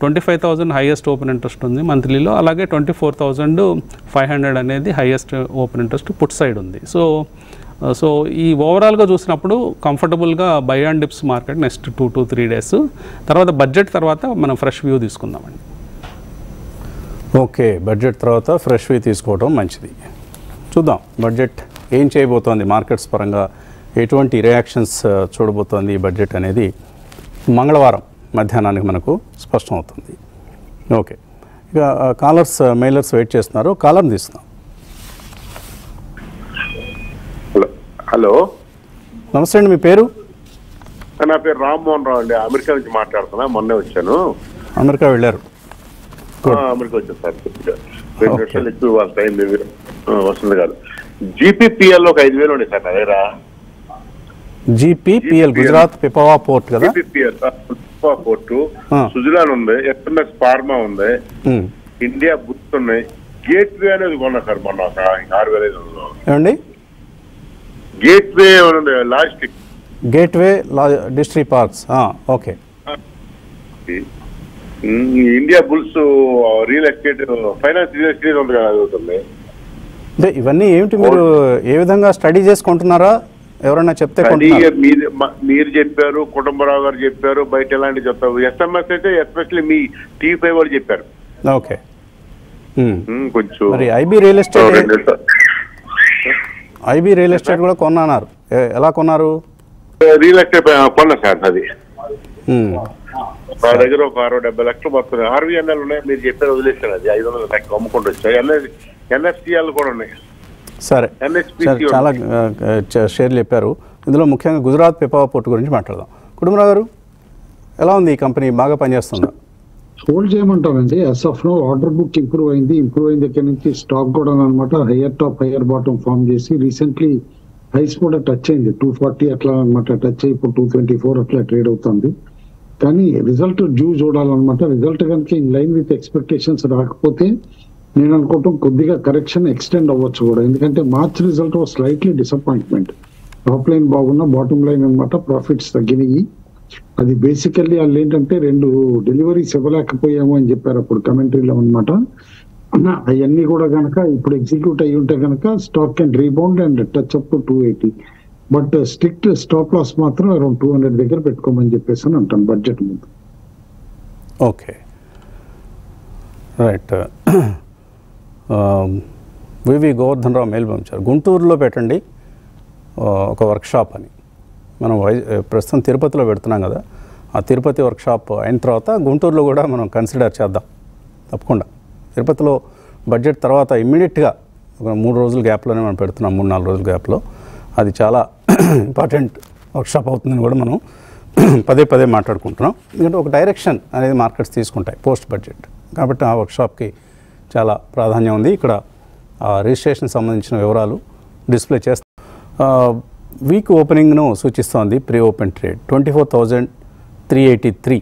twenty five thousand highest open interest ఉంది మంత్లీలో. అలాగే twenty four thousand five hundred అనేది highest open interest put side ఉంది. సో సో ఈ ఓవరాల్గా చూసినప్పుడు కంఫర్టబుల్గా buy and dips market next two to three days. తర్వాత బడ్జెట్ తర్వాత మనం ఫ్రెష్ వ్యూ తీసుకుందామండి. ఓకే బడ్జెట్ తర్వాత ఫ్రెష్ వ్యూ తీసుకోవడం మంచిది. చూద్దాం బడ్జెట్ ఏం చేయబోతోంది మార్కెట్స్ పరంగా? ఎటువంటి రియాక్షన్స్ చూడబోతోంది ఈ బడ్జెట్ అనేది మంగళవారం. మధ్యాహ్నానికి మనకు స్పష్టం అవుతుంది ఓకే. ఇక కాలర్స్ మెయిలర్స్ వెయిట్ చేస్తున్నారు. కాలర్ని తీస్తున్నాం. Hello hello. నమస్తే అండి మీ పేరు? నా పేరు రామ్మోహన్ రావు అండి. అమెరికా నుంచి మాట్లాడుతున్నా. మొన్నే వచ్చాను. అమెరికా వెళ్ళారు. అమెరికా వచ్చాను సార్. రెండు. నిమిషాలు ఎక్కువ టైం వస్తుంది కాదు. జీపీపీఎల్ ఒక ఐదు వేలు ఉన్నాయి సార్ నా దగ్గర. జీపీపీఎల్ గుజరాత్ పిపవా పోర్ట్ కదా? పోర్టు. సుజలాన్ ఉంది ఎస్ఎంఎస్ ఫార్మా ఉంది. ఇండియా బుక్స్ ఉన్నాయి. గేట్ వే అనేది కొన్నా సార్ మొన్న ఆరు వేల ఐదు వందలు. ఏమండి? గేట్ వే ఉంది లాస్టిక్ గేట్వే లా Distriparks okay. Indiabulls Real Estate Finance Real Estate ఉంది కదా ఉంది. అంటే ఇవన్నీ ఏమిటి మీరు ఏ విధంగా స్టడీ చేసుకుంటున్నారా? ఎవరైనా చెప్తే మీరు చెప్పారు కుటుంబరావు గారు చెప్పారు బయట ఎలాంటి చెప్తారు? ఎస్ఎంఎస్ అయితే ఎస్పెషల్లీ మీ టీ ఫైవ్ వాళ్ళు చెప్పారు. ఓకే. కొంచెం మరి IB Real Estate. IB Real Estate కూడా కొన్నారు ఏ- ఎలా కొన్నారు? రియల్ ఎస్టేట్ కొన్నా సార్ అది. మా దగ్గర ఒక అరవై డెబ్బై లక్షలు వస్తుంది ఆర్వీఎన్ఎల్ ఉన్నాయి మీరు చెప్పారు వదిలేసాను అది. ఐదు వందల లక్షలు అమ్ముకుంటూ వచ్చాయి. ఎన్ఎస్ ఎన్ఎఫ్సిఎల్ కూడా ఉన్నాయి. సరే. చాలా షేర్లు చెప్పారు. ఇందులో ముఖ్యంగా గుజరాత్ పిపావా పోర్ట్ గురించి మాట్లాడదాం. కుటుంబరావు గారు ఎలా ఉంది ఈ కంపెనీ? బాగా పనిచేస్తుందా? హోల్డ్ చేయమంటారండి. ఎస్ఎఫ్లో ఆర్డర్ బుక్ ఇంప్రూవ్ అయింది. ఇంప్రూవ్ అయిన దగ్గర నుంచి స్టాక్ కూడా అనమాట higher top higher bottom form చేసి రీసెంట్లీ హైస్ కూడా టచ్ అయింది. టూ ఫార్టీ అట్లా అనమాట టచ్ అయ్యి ఇప్పుడు టూ ట్వంటీ ఫోర్ అట్లా ట్రేడ్ అవుతుంది. కానీ రిజల్ట్ డ్యూ చూడాలన్నమాట. రిజల్ట్ కనుక ఇన్ లైన్ విత్ ఎక్స్పెక్టేషన్స్ రాకపోతే నేను అనుకుంటాం కొద్దిగా కరెక్షన్ ఎక్స్టెండ్ అవ్వచ్చు కూడా. ఎందుకంటే March result slightly disappointment top line బాగున్నా బాటమ్ లైన్ అన్నమాట ప్రాఫిట్స్ తగ్గినాయి. అది బేసికల్లీ వాళ్ళు ఏంటంటే రెండు డెలివరీస్ ఇవ్వలేకపోయాము అని చెప్పారు అప్పుడు కమెంటరీలో అనమాట అవన్నీ కూడా కనుక ఇప్పుడు ఎగ్జిక్యూట్ అయ్యి ఉంటే కనుక stock and rebound and touch up to two eighty but strict stop loss మాత్రం అరౌండ్ టూ హండ్రెడ్ దగ్గర పెట్టుకోమని చెప్పేసి అని అంటాను బడ్జెట్ ముందు. Okay right [clears throat] VV Govardhana Rao mail పంపించారు గుంటూరులో పెట్టండి ఒక వర్క్షాప్ అని. మనం వై ప్రస్తుతం తిరుపతిలో పెడుతున్నాం కదా ఆ తిరుపతి వర్క్షాప్ అయిన తర్వాత గుంటూరులో కూడా మనం కన్సిడర్ చేద్దాం తప్పకుండా. తిరుపతిలో బడ్జెట్ తర్వాత ఇమ్మీడియట్గా ఒక మూడు రోజుల గ్యాప్లోనే మనం పెడుతున్నాం మూడు నాలుగు రోజుల గ్యాప్లో. అది చాలా [clears throat] ఇంపార్టెంట్ వర్క్షాప్ అవుతుందని కూడా మనం [clears throat] పదే పదే మాట్లాడుకుంటున్నాం. ఎందుకంటే ఒక డైరెక్షన్ అనేది మార్కెట్స్ తీసుకుంటాయి పోస్ట్ బడ్జెట్. కాబట్టి ఆ వర్క్షాప్కి చాలా ప్రాధాన్యం ఉంది. ఇక్కడ ఆ రిజిస్ట్రేషన్ సంబంధించిన వివరాలు డిస్ప్లే చేస్తాం వీక్ ఓపెనింగ్ను సూచిస్తోంది pre open trade. Twenty four thousand three eighty three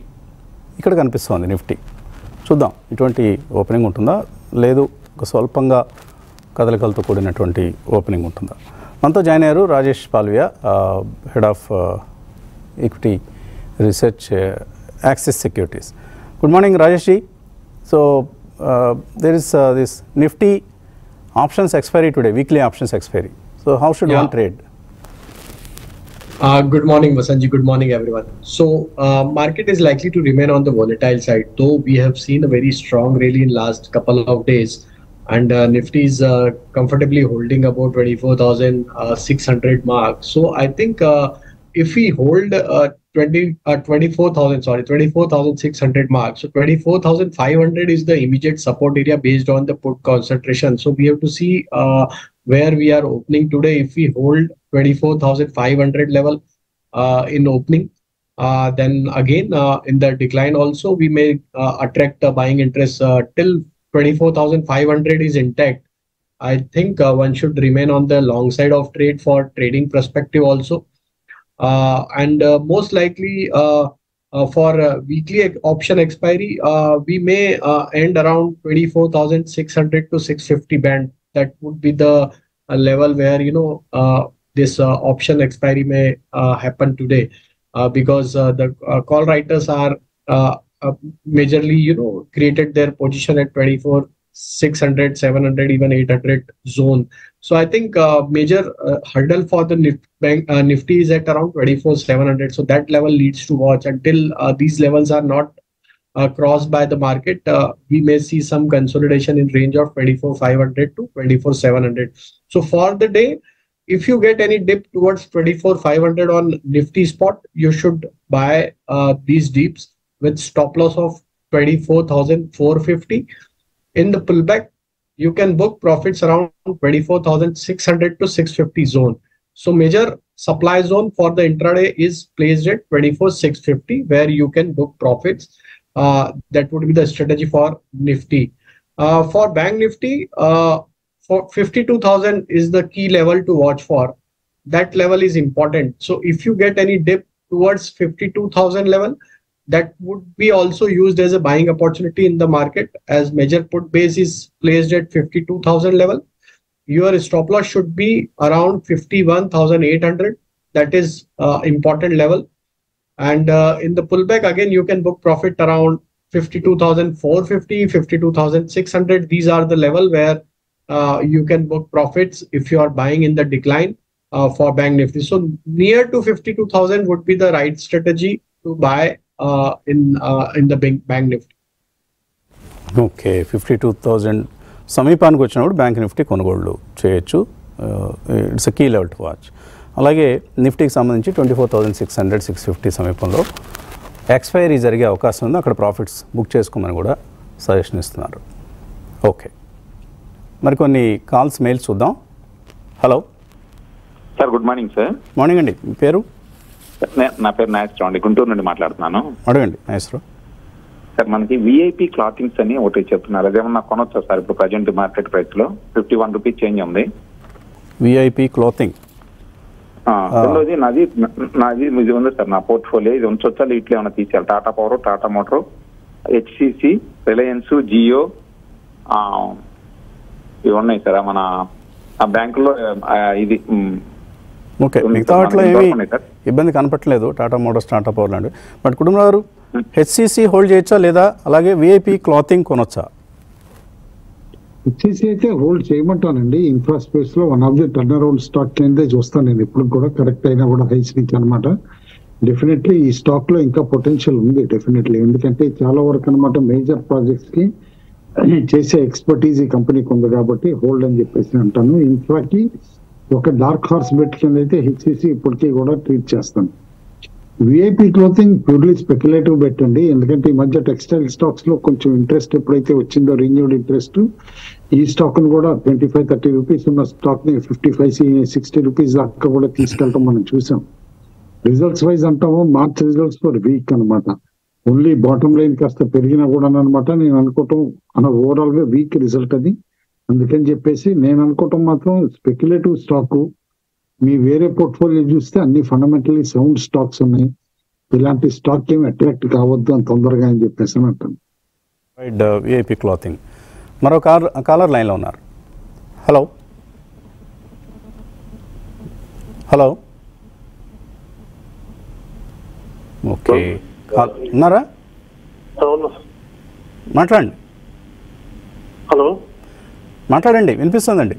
ఇక్కడ కనిపిస్తోంది నిఫ్టీ. చూద్దాం ఇటువంటి ఓపెనింగ్ ఉంటుందా? లేదు ఒక స్వల్పంగా కదలికలతో కూడినటువంటి ఓపెనింగ్ ఉంటుందా? మనతో జాయిన్ అయ్యారు Rajesh Palviya head of equity research Axis Securities. Good morning Rajesh ji. So Uh, there is uh, this nifty options expiry today, weekly options expiry. So how should yeah. one trade? Uh, good morning, Vasanji. Good morning, everyone. So, uh, market is likely to remain on the volatile side, though we have seen a very strong rally in last couple of days, and uh, Nifty is uh, comfortably holding about twenty four thousand six hundred mark. So, I think if we hold 20 uh, 24,000 sorry 24,600 mark, so 24,500 is the immediate support area based on the put concentration. So we have to see uh, where we are opening today. If we hold 24,500 level uh, in opening, uh, then again uh, in the decline also we may uh, attract uh, buying interest uh, till 24,500 is intact. I think one should remain on the long side of trade for trading perspective also. Uh, and uh, most likely uh, uh for weekly option expiry, uh, we may uh, end around 24,600 to 650 band. That would be the level where you know this option expiry may happen today, because the call writers are majorly you know created their position at 24 600 700 even 800 zone. So i think uh, major uh, hurdle for the Nif- bank uh, nifty is at around 24 700 so that level needs to watch. Until uh, these levels are not uh, crossed by the market uh, we may see some consolidation in range of 24 500 to 24 700 so for the day if you get any dip towards 24 500 on nifty spot you should buy these dips with stop loss of 24450 in the pullback you can book profits around 24600 to 650 zone. So major supply zone for the intraday is placed at 24650 where you can book profits. Uh, that would be the strategy for nifty. Uh, for bank nifty uh, for 52000 is the key level to watch for. That level is important. So if you get any dip towards 52000 level that would be also used as a buying opportunity in the market as major put base is placed at 52000 level. Your stop loss should be around 51800 that is uh, important level. And uh, in the pullback again you can book profit around 52450 52600 these are the level where uh, you can book profits if you are buying in the decline uh, for bank nifty. So near to 52000 would be the right strategy to buy in uh, in the bank, bank nifty. Okay fifty two thousand సమీపానికి వచ్చినప్పుడు bank Nifty కొనుగోళ్ళు చేయొచ్చు. It's key level to watch అలాగే నిఫ్టీకి సంబంధించి twenty four thousand six hundred six fifty సమీపంలో expiry జరిగే అవకాశం ఉంది. అక్కడ ప్రాఫిట్స్ బుక్ చేసుకోమని కూడా సజెషన్ ఇస్తున్నారు. ఓకే మరికొన్ని కాల్స్ మెయిల్స్ చూద్దాం. Hello sir good morning sir morning అండి. మీ పేరు? నే- నా పేరు నాగేశ్వరం అండి. గుంటూరు నుండి మాట్లాడుతున్నాను. అడగండి నాగేశ్వరరావు. సార్ మనకి విఐపి క్లాతింగ్స్ అని ఒకటి చెప్తున్నారు. అదేమన్నా కొనొచ్చా సార్? ఇప్పుడు ప్రజెంట్ మార్కెట్ ప్రైస్లో ఫిఫ్టీ వన్ రూపీస్ చేంజ్ ఉంది. విఐపి క్లోతింగ్ రెండోది నాది నాది ఇది ఉంది సార్ నా పోర్ట్ఫోలియో. ఇది ఉంచొచ్చా? ఇట్లా ఏమైనా తీసేయాలి? Tata Power Tata Motor HCC Reliance Jio ఇవి ఉన్నాయి సార్. మన ఆ బ్యాంకులో ఇది ఓకే మిగతా వాటిలో ఏమి. ఇబ్బంది కనపట్లేదు టాటా మోటార్స్ టాటా పవర్ లాంటి బట్ కుటుంబ గారు హెచ్సిసి హోల్డ్ చేయొచ్చా లేదా అలాగే విఐపి క్లాతింగ్ కొనొచ్చా? హెచ్సిసి అయితే హోల్డ్ చేయమంటానండి. ఇన్ఫ్రా లో one of the turn around stock కిందే చూస్తాను నేను. ఇప్పుడు కూడా కరెక్ట్ అయినా కూడా హైస్ నుంచి అనమాట డెఫినెట్లీ ఈ స్టాక్లో ఇంకా పొటెన్షియల్ ఉంది డెఫినెట్లీ ఎందుకంటే చాలా వరకు అనమాట మేజర్ ప్రాజెక్ట్స్కి చేసే ఎక్స్పర్టీజ్ ఈ కంపెనీకి ఉంది కాబట్టి హోల్డ్ అని చెప్పేసి అంటాను. ఇన్ఫ్రాకి ఒక డార్క్ హార్స్ బెట్ కింద అయితే హెచ్సిసి ఇప్పటికీ కూడా ట్రీట్ చేస్తాను విఐపి క్లోతింగ్ ప్యూర్లీ స్పెక్యులేటివ్ పెట్టండి. ఎందుకంటే ఈ మధ్య టెక్స్టైల్ స్టాక్స్లో కొంచెం ఇంట్రెస్ట్ ఎప్పుడైతే వచ్చిందో రిన్యూడ్ ఇంట్రెస్ట్ ఈ స్టాక్ను కూడా ట్వంటీ ఫైవ్ థర్టీ రూపీస్ ఉన్న స్టాక్ని ఫిఫ్టీ ఫైవ్ సిక్స్టీ రూపీస్ దాకా కూడా తీసుకెళ్ళటం మనం చూసాం. రిజల్ట్స్ వైజ్ అంటాము మార్చ్ రిజల్ట్స్ ఫర్ వీక్ అనమాట ఓన్లీ బాటమ్ లైన్ కాస్త పెరిగినా కూడా అనమాట నేను అనుకోవటం అన్న ఓవరాల్గా వీక్ రిజల్ట్ అది. అందుకని చెప్పేసి నేను అనుకోవటం మాత్రం స్పెక్యులేటివ్ స్టాక్ మీ వేరే పోర్ట్ఫోలియో చూస్తే అన్ని ఫండమెంటలీ సౌండ్ స్టాక్స్ ఉన్నాయి. ఇలాంటి స్టాక్ ఏమి అట్రాక్ట్ కావద్దు అని తొందరగా అని చెప్పేసి అని అంటాను. విఐపి క్లాతింగ్ మరో కార్ కాలర్ లైన్లో ఉన్నారు. హలో హలో ఓకే కాల్- ఉన్నారా? మాట్లాడండి. మాట్లాడండి వినిపిస్తుందండి.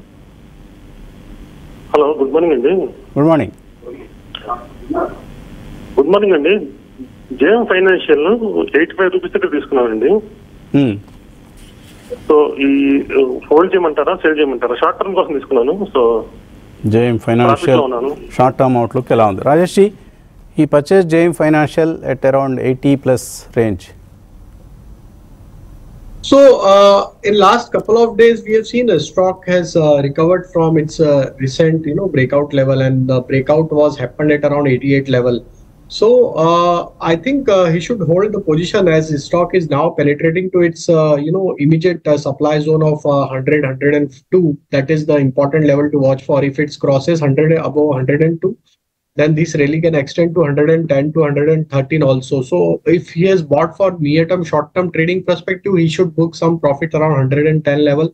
హలో గుడ్ మార్నింగ్ అండి. Good morning. గుడ్ మార్నింగ్ అండి. JM financial eighty five rupees దగ్గర తీసుకున్నానండి. సో ఈ హోల్డ్ చేయమంటారా సేల్ చేయమంటారా? షార్ట్ టర్మ్ కోసం తీసుకున్నాను so JM financial. Short term outlook ఎలా ఉంది? రాజేష్ ఈ purchase JM financial at around eighty plus range. So uh, in last couple of days, we have seen the stock has uh, recovered from its uh, recent, you know, breakout level, and the breakout was happened at around 88 level. So uh, I think uh, he should hold the position as his stock is now penetrating to its, uh, you know, immediate supply zone of uh, 100, 102. That is the important level to watch for. If it crosses 100 above 102, then this rally can extend to 110 to 113 also. So if he has bought for near-term, short-term trading perspective, he should book some profit around 110 level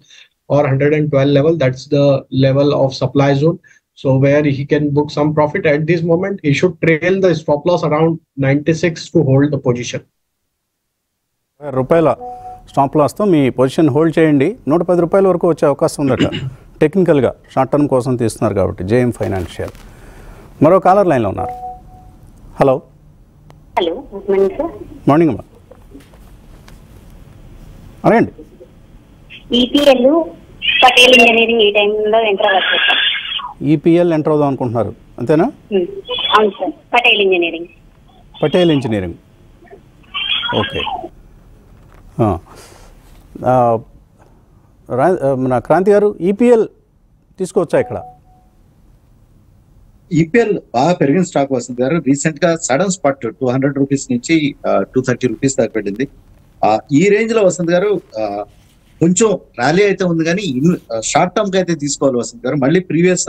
or 112 level. That's the level of supply zone. So where he can book some profit at this moment, he should trail the stop loss around 96 to hold the position. రూపాయల stop లాస్తో మీ position hold చేయండి నూట పది రూపాయల వరకు వచ్చే అవకాశం ఉందట టెక్నికల్గా షార్ట్ టర్మ్ కోసం తీస్తున్నారు కాబట్టి జేఎం ఫైనాన్షియల్ మరో కాలర్ లైన్లో ఉన్నారు. Hello. Hello good morning sir. Morning అమ్మా. అడగండి. ఈపీఎల్ పటేల్ ఇంజనీరింగ్ ఈ టైంలో ఎంటర్ అవ్వచ్చు ఈపీఎల్ ఎంటర్ అవుదాం అనుకుంటున్నారు. అంతేనా? అవును sir. Patel engineering. Patel engineering. Okay. మన క్రాంతి గారు ఈపీఎల్ తీసుకోవచ్చా ఇక్కడ? ఈపీఎల్ బాగా పెరిగిన స్టాక్ వస్తుంది. గారు రీసెంట్గా sudden spurt two hundred rupees నుంచి టూ థర్టీ రూపీస్ దాకా పెట్టింది ఈ రేంజ్లో వసంత్ గారు కొంచెం ర్యాలీ అయితే ఉంది కానీ షార్ట్ టర్మ్కి అయితే తీసుకోవాలి వసంత్ గారు. మళ్ళీ ప్రీవియస్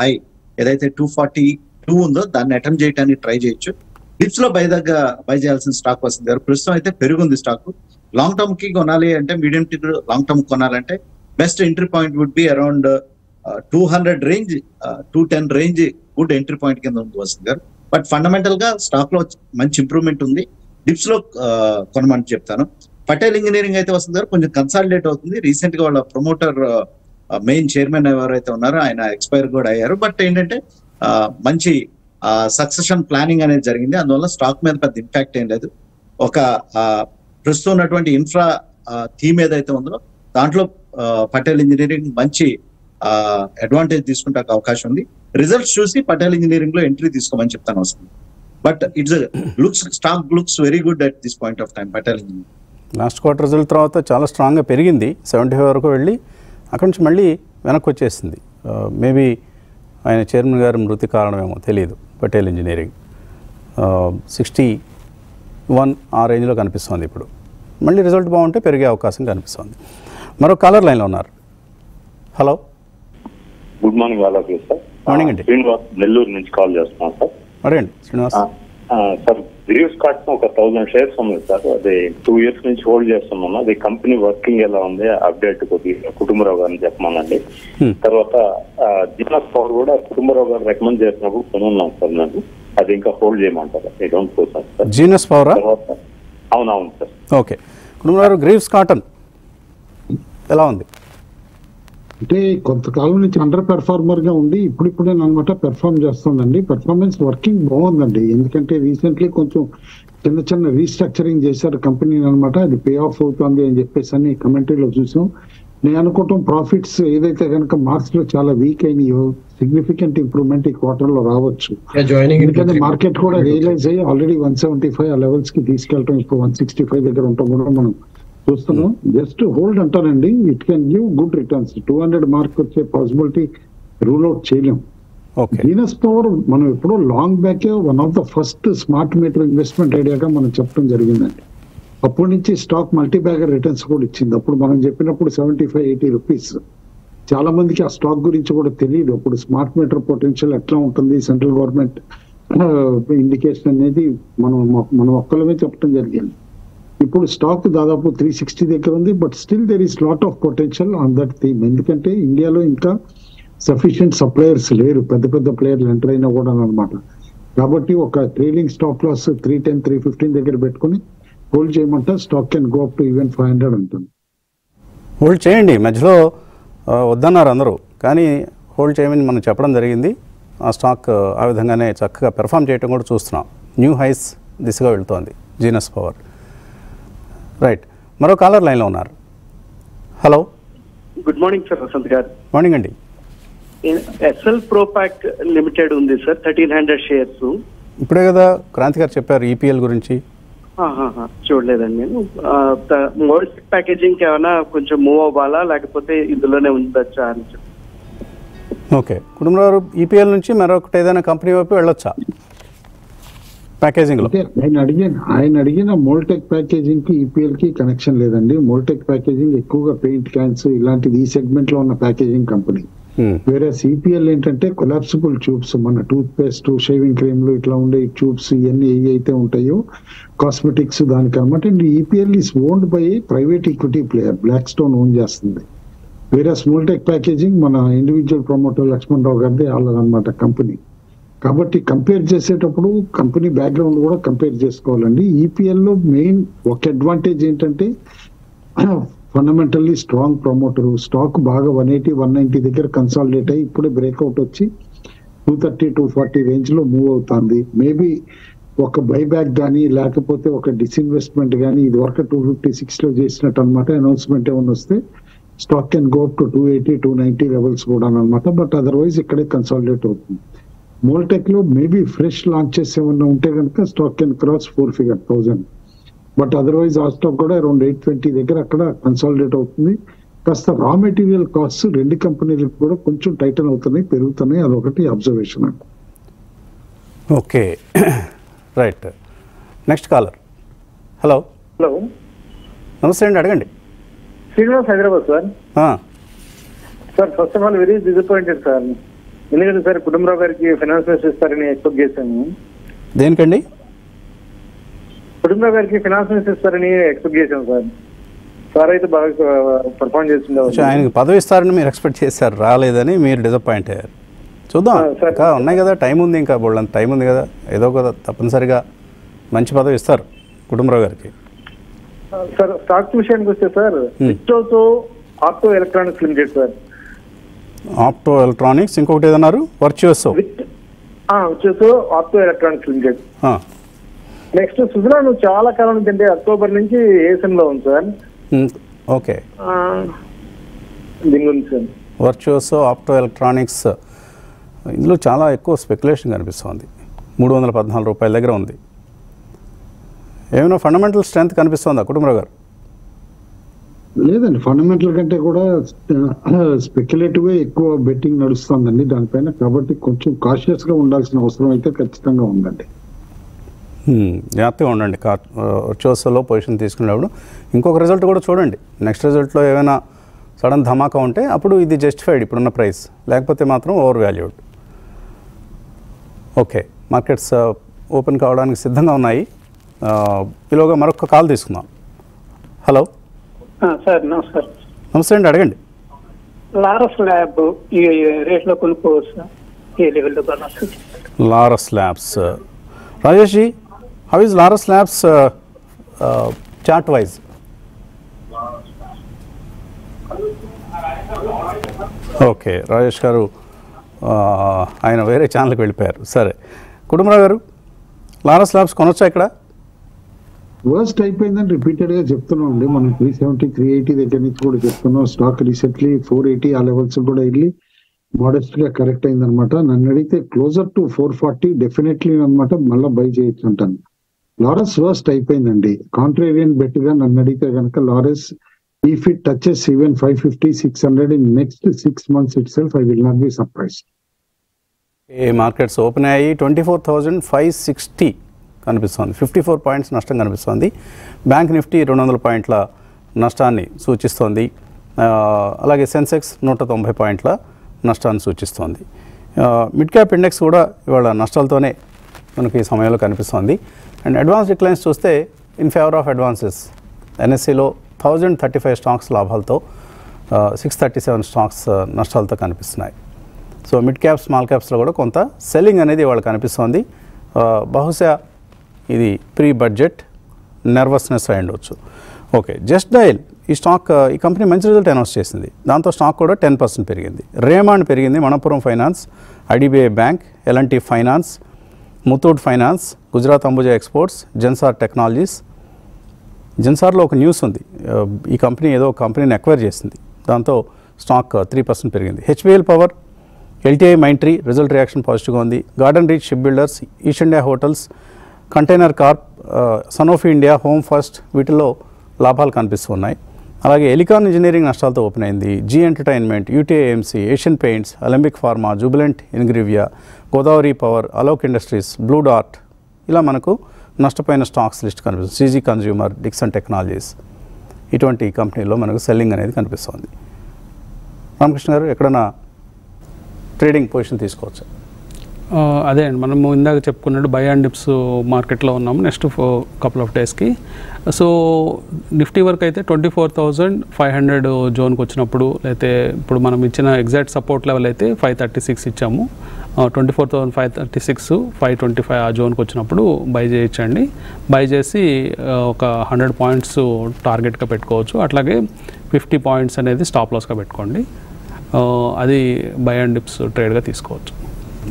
హై ఏదైతే టూ ఫార్టీ టూ ఉందో దాన్ని అటెంప్ట్ చేయడానికి ట్రై చేయొచ్చు. డిప్స్లో బై దగ్గర బై చేయాల్సిన స్టాక్ వస్తుంది గారు. ప్రస్తుతం అయితే పెరుగుంది స్టాక్ లాంగ్ టర్మ్కి కొనాలి అంటే మీడియం టీ లాంగ్ టర్మ్ కొనాలంటే best entry point would be around two hundred range two ten range good entry point కింద ఉంది వస్తుంది గారు. బట్ ఫండమెంటల్గా స్టాక్లో మంచి ఇంప్రూవ్మెంట్ ఉంది. డిప్స్లో కొనమని చెప్తాను. పటేల్ ఇంజనీరింగ్ అయితే వస్తుంది గారు కొంచెం కన్సాలిడేట్ అవుతుంది. రీసెంట్గా వాళ్ళ ప్రమోటర్ మెయిన్ చైర్మన్ ఎవరైతే ఉన్నారో ఆయన ఎక్స్పైర్ కూడా అయ్యారు. బట్ ఏంటంటే మంచి సక్సెషన్ ప్లానింగ్ అనేది జరిగింది. అందువల్ల స్టాక్ మీద పెద్ద ఇంపాక్ట్ ఏం లేదు. ఒక ప్రస్తుతం ఉన్నటువంటి ఇన్ఫ్రా థీమ్ ఏదైతే ఉందో దాంట్లో పటేల్ ఇంజనీరింగ్ మంచి అడ్వాంటేజ్ తీసుకుంటే అవకాశం ఉంది. రిజల్ట్స్ చూసి పటేల్ ఇంజనీరింగ్లో ఎంట్రీ తీసుకోమని చెప్తాను వస్తుంది but it's looks stock looks very good at this point of time Patel engineering last quarter result తర్వాత చాలా స్ట్రాంగ్గా పెరిగింది. సెవెంటీ ఫైవ్ వరకు వెళ్ళి అక్కడి నుంచి మళ్ళీ వెనక్కి వచ్చేసింది. మేబీ ఆయన చైర్మన్ గారి మృతి కారణమేమో తెలియదు పటేల్ ఇంజనీరింగ్ సిక్స్టీ వన్ ఆ రేంజ్లో కనిపిస్తుంది ఇప్పుడు. మళ్ళీ రిజల్ట్ బాగుంటే పెరిగే అవకాశం కనిపిస్తుంది. మరో కాలర్ లైన్లో ఉన్నారు. Hello good morning you sir. Morning అండి. శ్రీనివాస్ నెల్లూరు నుంచి కాల్ చేస్తున్నాం sir. Srinivas. Sir Greaves cards ఒక థౌసండ్ షేర్స్ ఉంది సార్. అది టూ ఇయర్స్ నుంచి హోల్డ్ చేస్తున్నాను. అది కంపెనీ వర్కింగ్ ఎలా ఉంది అప్డేట్ కొద్దిగా కుటుంబరావు గారిని చెప్పమనండి. తర్వాత జినాస్ పవర్ కూడా కుటుంబరావు గారు రికమెండ్ చేసినప్పుడు కొనున్నాం సార్ నేను అది ఇంకా హోల్డ్ చేయమంటారు. I don't know sir. Genus పవరా? తర్వాత అవునవును సార్. ఓకే. కుటుంబారు గ్రీవ్స్ కాటన్ ఎలా ఉంది? అంటే కొంతకాలం నుంచి అండర్ పెర్ఫార్మర్గా ఉండి ఇప్పుడిప్పుడే అనమాట పెర్ఫార్మ్ చేస్తుందండి. పెర్ఫార్మెన్స్ వర్కింగ్ బాగుందండి. ఎందుకంటే రీసెంట్లీ కొంచెం చిన్న చిన్న రీస్ట్రక్చరింగ్ చేశారు కంపెనీ అనమాట అది పే ఆఫ్ అవుతుంది అని చెప్పేసి అని కమెంటరీలో చూసాం. నేను అనుకోవటం ప్రాఫిట్స్ ఏదైతే కనుక మార్క్స్లో చాలా వీక్ అయినాయో సిగ్నిఫికెంట్ ఇంప్రూవ్మెంట్ ఈ క్వార్టర్లో రావచ్చు. ఎందుకంటే మార్కెట్ కూడా రియలైజ్ అయ్యి ఆల్రెడీ వన్ సెవెంటీ ఫైవ్ ఆ లెవెల్స్కి తీసుకెళ్ళటం. ఇప్పుడు వన్ సిక్స్టీ ఫైవ్ దగ్గర ఉంటాం కూడా మనం. చూస్తున్నాం. జస్ట్ హోల్డ్ అంటారండి it can give good returns two hundred mark వచ్చే పాసిబిలిటీ రూల్ అవుట్ చేయలేం. వీనస్ పవర్ మనం ఎప్పుడో long back one of the first smart meter investment ఐడియాగా మనం చెప్పడం జరిగిందండి. అప్పటి నుంచి స్టాక్ మల్టీ బ్యాగర్ రిటర్న్స్ కూడా ఇచ్చింది. అప్పుడు మనం చెప్పినప్పుడు సెవెంటీ ఫైవ్ ఎయిటీ రూపీస్ చాలా మందికి ఆ స్టాక్ గురించి కూడా తెలియదు. అప్పుడు స్మార్ట్ మీటర్ పొటెన్షియల్ ఎట్లా ఉంటుంది సెంట్రల్ గవర్నమెంట్ ఇండికేషన్ అనేది మనం మనం ఒక్కలమే చెప్పడం జరిగింది. ఇప్పుడు స్టాక్ దాదాపు త్రీ సిక్స్టీ దగ్గర ఉంది but still there is lot of potential on that theme ఎందుకంటే ఇండియాలో ఇంకా సఫిషియంట్ సప్లయర్స్ లేరు పెద్ద పెద్ద ప్లేయర్లు ఎంటర్ అయినా కూడా అనమాట కాబట్టి ఒక trading stop loss three ten three fifteen దగ్గర పెట్టుకుని హోల్డ్ చేయమంటే stock can go up to even five hundred ఉంటుంది హోల్డ్ చేయండి. మధ్యలో వద్దన్నారు అందరూ. కానీ హోల్డ్ చేయమని మనం చెప్పడం జరిగింది. ఆ స్టాక్ ఆ, ఆ విధంగానే చక్కగా పెర్ఫామ్ చేయడం కూడా చూస్తున్నాం. న్యూ హైస్ దిశగా వెళ్తోంది. జీనస్ పవర్ రైట్ మరో కాలర్ లైన్లో ఉన్నారు. Hello good morning sir Vasant గారు. మార్నింగ్ అండి. ఎస్ఎల్ ప్రోపాక్ లిమిటెడ్ ఉంది సార్ థర్టీన్ హండ్రెడ్ షేర్స్ ఇప్పుడే కదా క్రాంతి గారు చెప్పారు ఈపీఎల్ గురించి. చూడలేదండి నేను. మోడల్ ప్యాకేజింగ్ ఏమైనా కొంచెం మూవ్ అవ్వాలా? లేకపోతే ఇందులోనే ఉండొచ్చా అని చెప్పి. ఓకే కుటుంబరావు ఈపీఎల్ నుంచి మరొకటి ఏదైనా కంపెనీ వైపు వెళ్ళొచ్చా? ప్యాకేజింగ్లో అంటే ఆయన అడిగిన ఆయన అడిగిన మోల్టెక్ ప్యాకేజింగ్కి ఈపీఎల్కి కనెక్షన్ లేదండి. మోల్టెక్ ప్యాకేజింగ్ ఎక్కువగా పెయింట్ క్యాన్స్ ఇలాంటిది ఈ సెగ్మెంట్లో ఉన్న ప్యాకేజింగ్ కంపెనీ వేరే సిపిఎల్ ఏంటంటే కొలాప్సిబుల్ ట్యూబ్స్ మన టూత్ పేస్ట్ షేవింగ్ క్రీమ్లు ఇట్లా ఉండే ట్యూబ్స్ ఇవన్నీ ఏ అయితే ఉంటాయో కాస్మెటిక్స్ దానికి అనమాట EPL is owned by private equity player Blackstone own చేస్తుంది. వేరే స్మాల్ టెక్ ప్యాకేజింగ్ మన ఇండివిజువల్ ప్రమోటర్ లక్ష్మణ్ రావు గారిది వాళ్ళదన్నమాట కంపెనీ కాబట్టి కంపేర్ చేసేటప్పుడు కంపెనీ బ్యాక్గ్రౌండ్ కూడా కంపేర్ చేసుకోవాలండి. ఈపీఎల్లో మెయిన్ ఒక అడ్వాంటేజ్ ఏంటంటే ఫండమెంటల్లీ స్ట్రాంగ్ ప్రమోటర్ స్టాక్ బాగా వన్ ఎయిటీ వన్ నైన్టీ దగ్గర కన్సాలిడేట్ అయ్యి ఇప్పుడే బ్రేక్అవుట్ వచ్చి టూ థర్టీ టూ ఫార్టీ రేంజ్లో మూవ్ అవుతుంది. మేబీ ఒక బైబ్యాక్ కానీ లేకపోతే ఒక డిస్ఇన్వెస్ట్మెంట్ కానీ ఇది వరకు టూ ఫిఫ్టీ సిక్స్లో చేసినట్టు అనమాట అనౌన్స్మెంట్ ఏమైనా వస్తే stock can go up to two eighty two ninety levels కూడా అనమాట బట్ అదర్వైజ్ ఇక్కడే కన్సాలిడేట్ అవుతుంది. మోల్టెక్లో మేబీ ఫ్రెష్ లాంచెస్ ఏమన్నా ఉంటే కనుక stock can cross four figure thousand but otherwise ఆ స్టాక్ కూడా అరౌండ్ ఎయిట్ ట్వంటీ దగ్గర అక్కడ కన్సాలిడేట్ అవుతుంది. కాస్త రా మెటీరియల్ కాస్ట్ రెండు కంపెనీలకు కూడా కొంచెం టైటన్ అవుతున్నాయి పెరుగుతున్నాయి అదొకటి అబ్జర్వేషన్ అండి. Okay right next caller hello hello నమస్తే అండి అడగండి. Srinivas Hyderabad sir. Sir first of all very disappointed sir. ఎందుకంటే సార్ కుటుంబరావు గారికి ఫైనాన్స్ మినిస్టర్ ఇస్తారని ఎక్స్పెక్ట్ చేశాను. దేనికండి? కుటుంబరావు గారికి ఫైనాన్స్ మినిస్టర్ ఇస్తారని ఎక్స్పెక్ట్ చేశాను సార్. సార్ అయితే బాగా పర్ఫార్మ్ చేస్తుండే కొంచెం ఆయనకి పదవి ఇస్తారని మీరు ఎక్స్పెక్ట్ చేశారు రాలేదని మీరు డిసప్పాయింట్ అయ్యారు. చూద్దాం. ఇంకా ఉన్నాయి కదా టైం ఉంది ఇంకా బోళ్ళంత టైం ఉంది కదా. ఏదో కదా తప్పనిసరిగా మంచి పదవి ఇస్తారు కుటుంబరావు గారికి. సార్ స్టాక్ విషయానికి వస్తే sir opto electronics limited sir. Opto electronics ఇంకొకటి ఏదన్నారు? వర్చువస్ వచ్చేసి opto electronics limited. Next Suzlon చాలా కాలం నుంచి అంటే అక్టోబర్ నుంచి ఏసన్లో ఉంది సార్. ఓకే. దీని గురించి సార్. Virtuous opto electronics. ఇందులో చాలా ఎక్కువ స్పెక్యులేషన్ కనిపిస్తుంది. మూడు వందల పద్నాలుగు రూపాయల దగ్గర ఉంది. ఏమైనా ఫండమెంటల్ స్ట్రెంత్ కనిపిస్తుందా కుటుంబరావు గారు? లేదండి ఫండమెంటల్ కంటే కూడా [clears throat] స్పెక్యులేటివ్ ఎక్కువ బెట్టింగ్ నడుస్తుందండి దానిపైన. కాబట్టి కొంచెం కాషియస్గా ఉండాల్సిన అవసరం అయితే ఖచ్చితంగా ఉందండి. జాగ్రత్తగా ఉండండి. కా వర్చువస్లో పొజిషన్ తీసుకునేటప్పుడు ఇంకొక రిజల్ట్ కూడా చూడండి. నెక్స్ట్ రిజల్ట్లో ఏమైనా సడన్ ధమాకా ఉంటే అప్పుడు ఇది జస్టిఫైడ్ ఇప్పుడున్న ప్రైస్ లేకపోతే మాత్రం over valued okay markets open కావడానికి సిద్ధంగా ఉన్నాయి. ఈలోగా మరొక కాల్ తీసుకుందాం. హలో సార్ నమస్కారం. నమస్తే అండి అడగండి. లారస్ ల్యాబ్ ఈ రేట్లో కొనుక్కోవచ్చు ఏ లెవెల్లో Laurus Labs. Rajesh ji how is Laurus Labs chart wise okay Rajesh గారు ఆయన వేరే ఛానల్కి వెళ్ళిపోయారు. సరే కుటుంబరావు గారు లారస్ ల్యాబ్స్ కొనొచ్చా ఇక్కడ? వర్స్ట్ అయిపోయిందని రిపీటెడ్గా చెప్తున్నాం అండి మనం త్రీ సెవెంటీ త్రీ ఎయిటీ దగ్గర నుంచి కూడా చెప్తున్నాం. స్టాక్ రీసెంట్లీ ఫోర్ ఎయిటీ ఆ లెవెల్స్ కూడా వెళ్ళి మోడెస్ట్గా కరెక్ట్ అయింది అనమాట నన్ను అడిగితే closer to four forty definitely అనమాట మళ్ళీ బై చేయొచ్చు అంటాను. లారెస్ వర్స్ట్ అయిపోయిందండి. కాంట్రేరియన్ బెట్గా నన్ను అడిగితే కనుక Laurus if it touches even five fifty six hundred in next six months itself I will not be surprise markets open అయ్యి twenty four thousand five sixty కనిపిస్తోంది. ఫిఫ్టీ ఫోర్ పాయింట్స్ నష్టం కనిపిస్తోంది. Bank Nifty రెండు వందల పాయింట్ల నష్టాన్ని సూచిస్తోంది. అలాగే సెన్సెక్స్ నూట తొంభై పాయింట్ల నష్టాన్ని సూచిస్తోంది. మిడ్ క్యాప్ ఇండెక్స్ కూడా ఇవాళ నష్టాలతోనే మనకి ఈ సమయంలో కనిపిస్తోంది. అండ్ అడ్వాన్స్ డిక్లైన్స్ చూస్తే ఇన్ ఫేవర్ ఆఫ్ అడ్వాన్సెస్ ఎన్ఎస్సిలో థౌజండ్ థర్టీ ఫైవ్ స్టాక్స్ లాభాలతో సిక్స్ థర్టీ సెవెన్ స్టాక్స్ నష్టాలతో కనిపిస్తున్నాయి. సో మిడ్ క్యాప్ స్మాల్ క్యాప్స్లో కూడా కొంత సెల్లింగ్ అనేది ఇవాళ కనిపిస్తోంది. బహుశా ఇది ప్రీ బడ్జెట్ నర్వస్నెస్ అయి ఉండొచ్చు. ఓకే జస్ట్ డైల్ ఈ స్టాక్ ఈ కంపెనీ మంచి రిజల్ట్ అనౌన్స్ చేసింది. దాంతో స్టాక్ కూడా టెన్ పర్సెంట్ పెరిగింది. రేమాండ్ పెరిగింది Manappuram finance IDBI bank L and T finance Muthoot finance Gujarat Ambuja exports Zensar technologies జెన్సార్లో ఒక న్యూస్ ఉంది. ఈ కంపెనీ ఏదో ఒక కంపెనీని ఎక్వైర్ చేసింది. దాంతో స్టాక్ త్రీ పర్సెంట్ పెరిగింది. HPL power LTI Mindtree result reaction పాజిటివ్గా ఉంది. Garden Reach shipbuilders East India Hotels container corp Sanofi India Home First వీటిల్లో లాభాలు కనిపిస్తున్నాయి. అలాగే ఎలికాన్ ఇంజనీరింగ్ నష్టాలతో ఓపెన్ అయింది. Zee entertainment UTI AMC Asian paints Alembic pharma Jubilant Ingrevia Godavari power Alok industries Blue dot ఇలా మనకు నష్టపోయిన stocks list కనిపిస్తుంది. సీజీ కన్జ్యూమర్ డిక్సన్ టెక్నాలజీస్ ఇటువంటి కంపెనీలో మనకు సెల్లింగ్ అనేది కనిపిస్తుంది. రామకృష్ణ గారు ఎక్కడైనా ట్రేడింగ్ పొజిషన్ తీసుకోవచ్చు? అదే అండి. మనము ఇందాక చెప్పుకున్నట్టు బై అండ్ డిప్స్ మార్కెట్లో ఉన్నాము నెక్స్ట్ కపుల్ ఆఫ్ డేస్కి సో నిఫ్టీ వరకు అయితే twenty four thousand five hundred జోన్కి వచ్చినప్పుడు అయితే ఇప్పుడు మనం ఇచ్చిన ఎగ్జాక్ట్ సపోర్ట్ లెవెల్ అయితే ఫైవ్ థర్టీ సిక్స్ ఇచ్చాము. Twenty four thousand five thirty six five twenty five ఆ జోన్కి వచ్చినప్పుడు బై చేయొచ్చండి బై చేసి ఒక హండ్రెడ్ పాయింట్స్ టార్గెట్గా పెట్టుకోవచ్చు. అట్లాగే ఫిఫ్టీ పాయింట్స్ అనేది స్టాప్ లాస్గా పెట్టుకోండి. అది బై అండ్ డిప్స్ ట్రేడ్గా తీసుకోవచ్చు.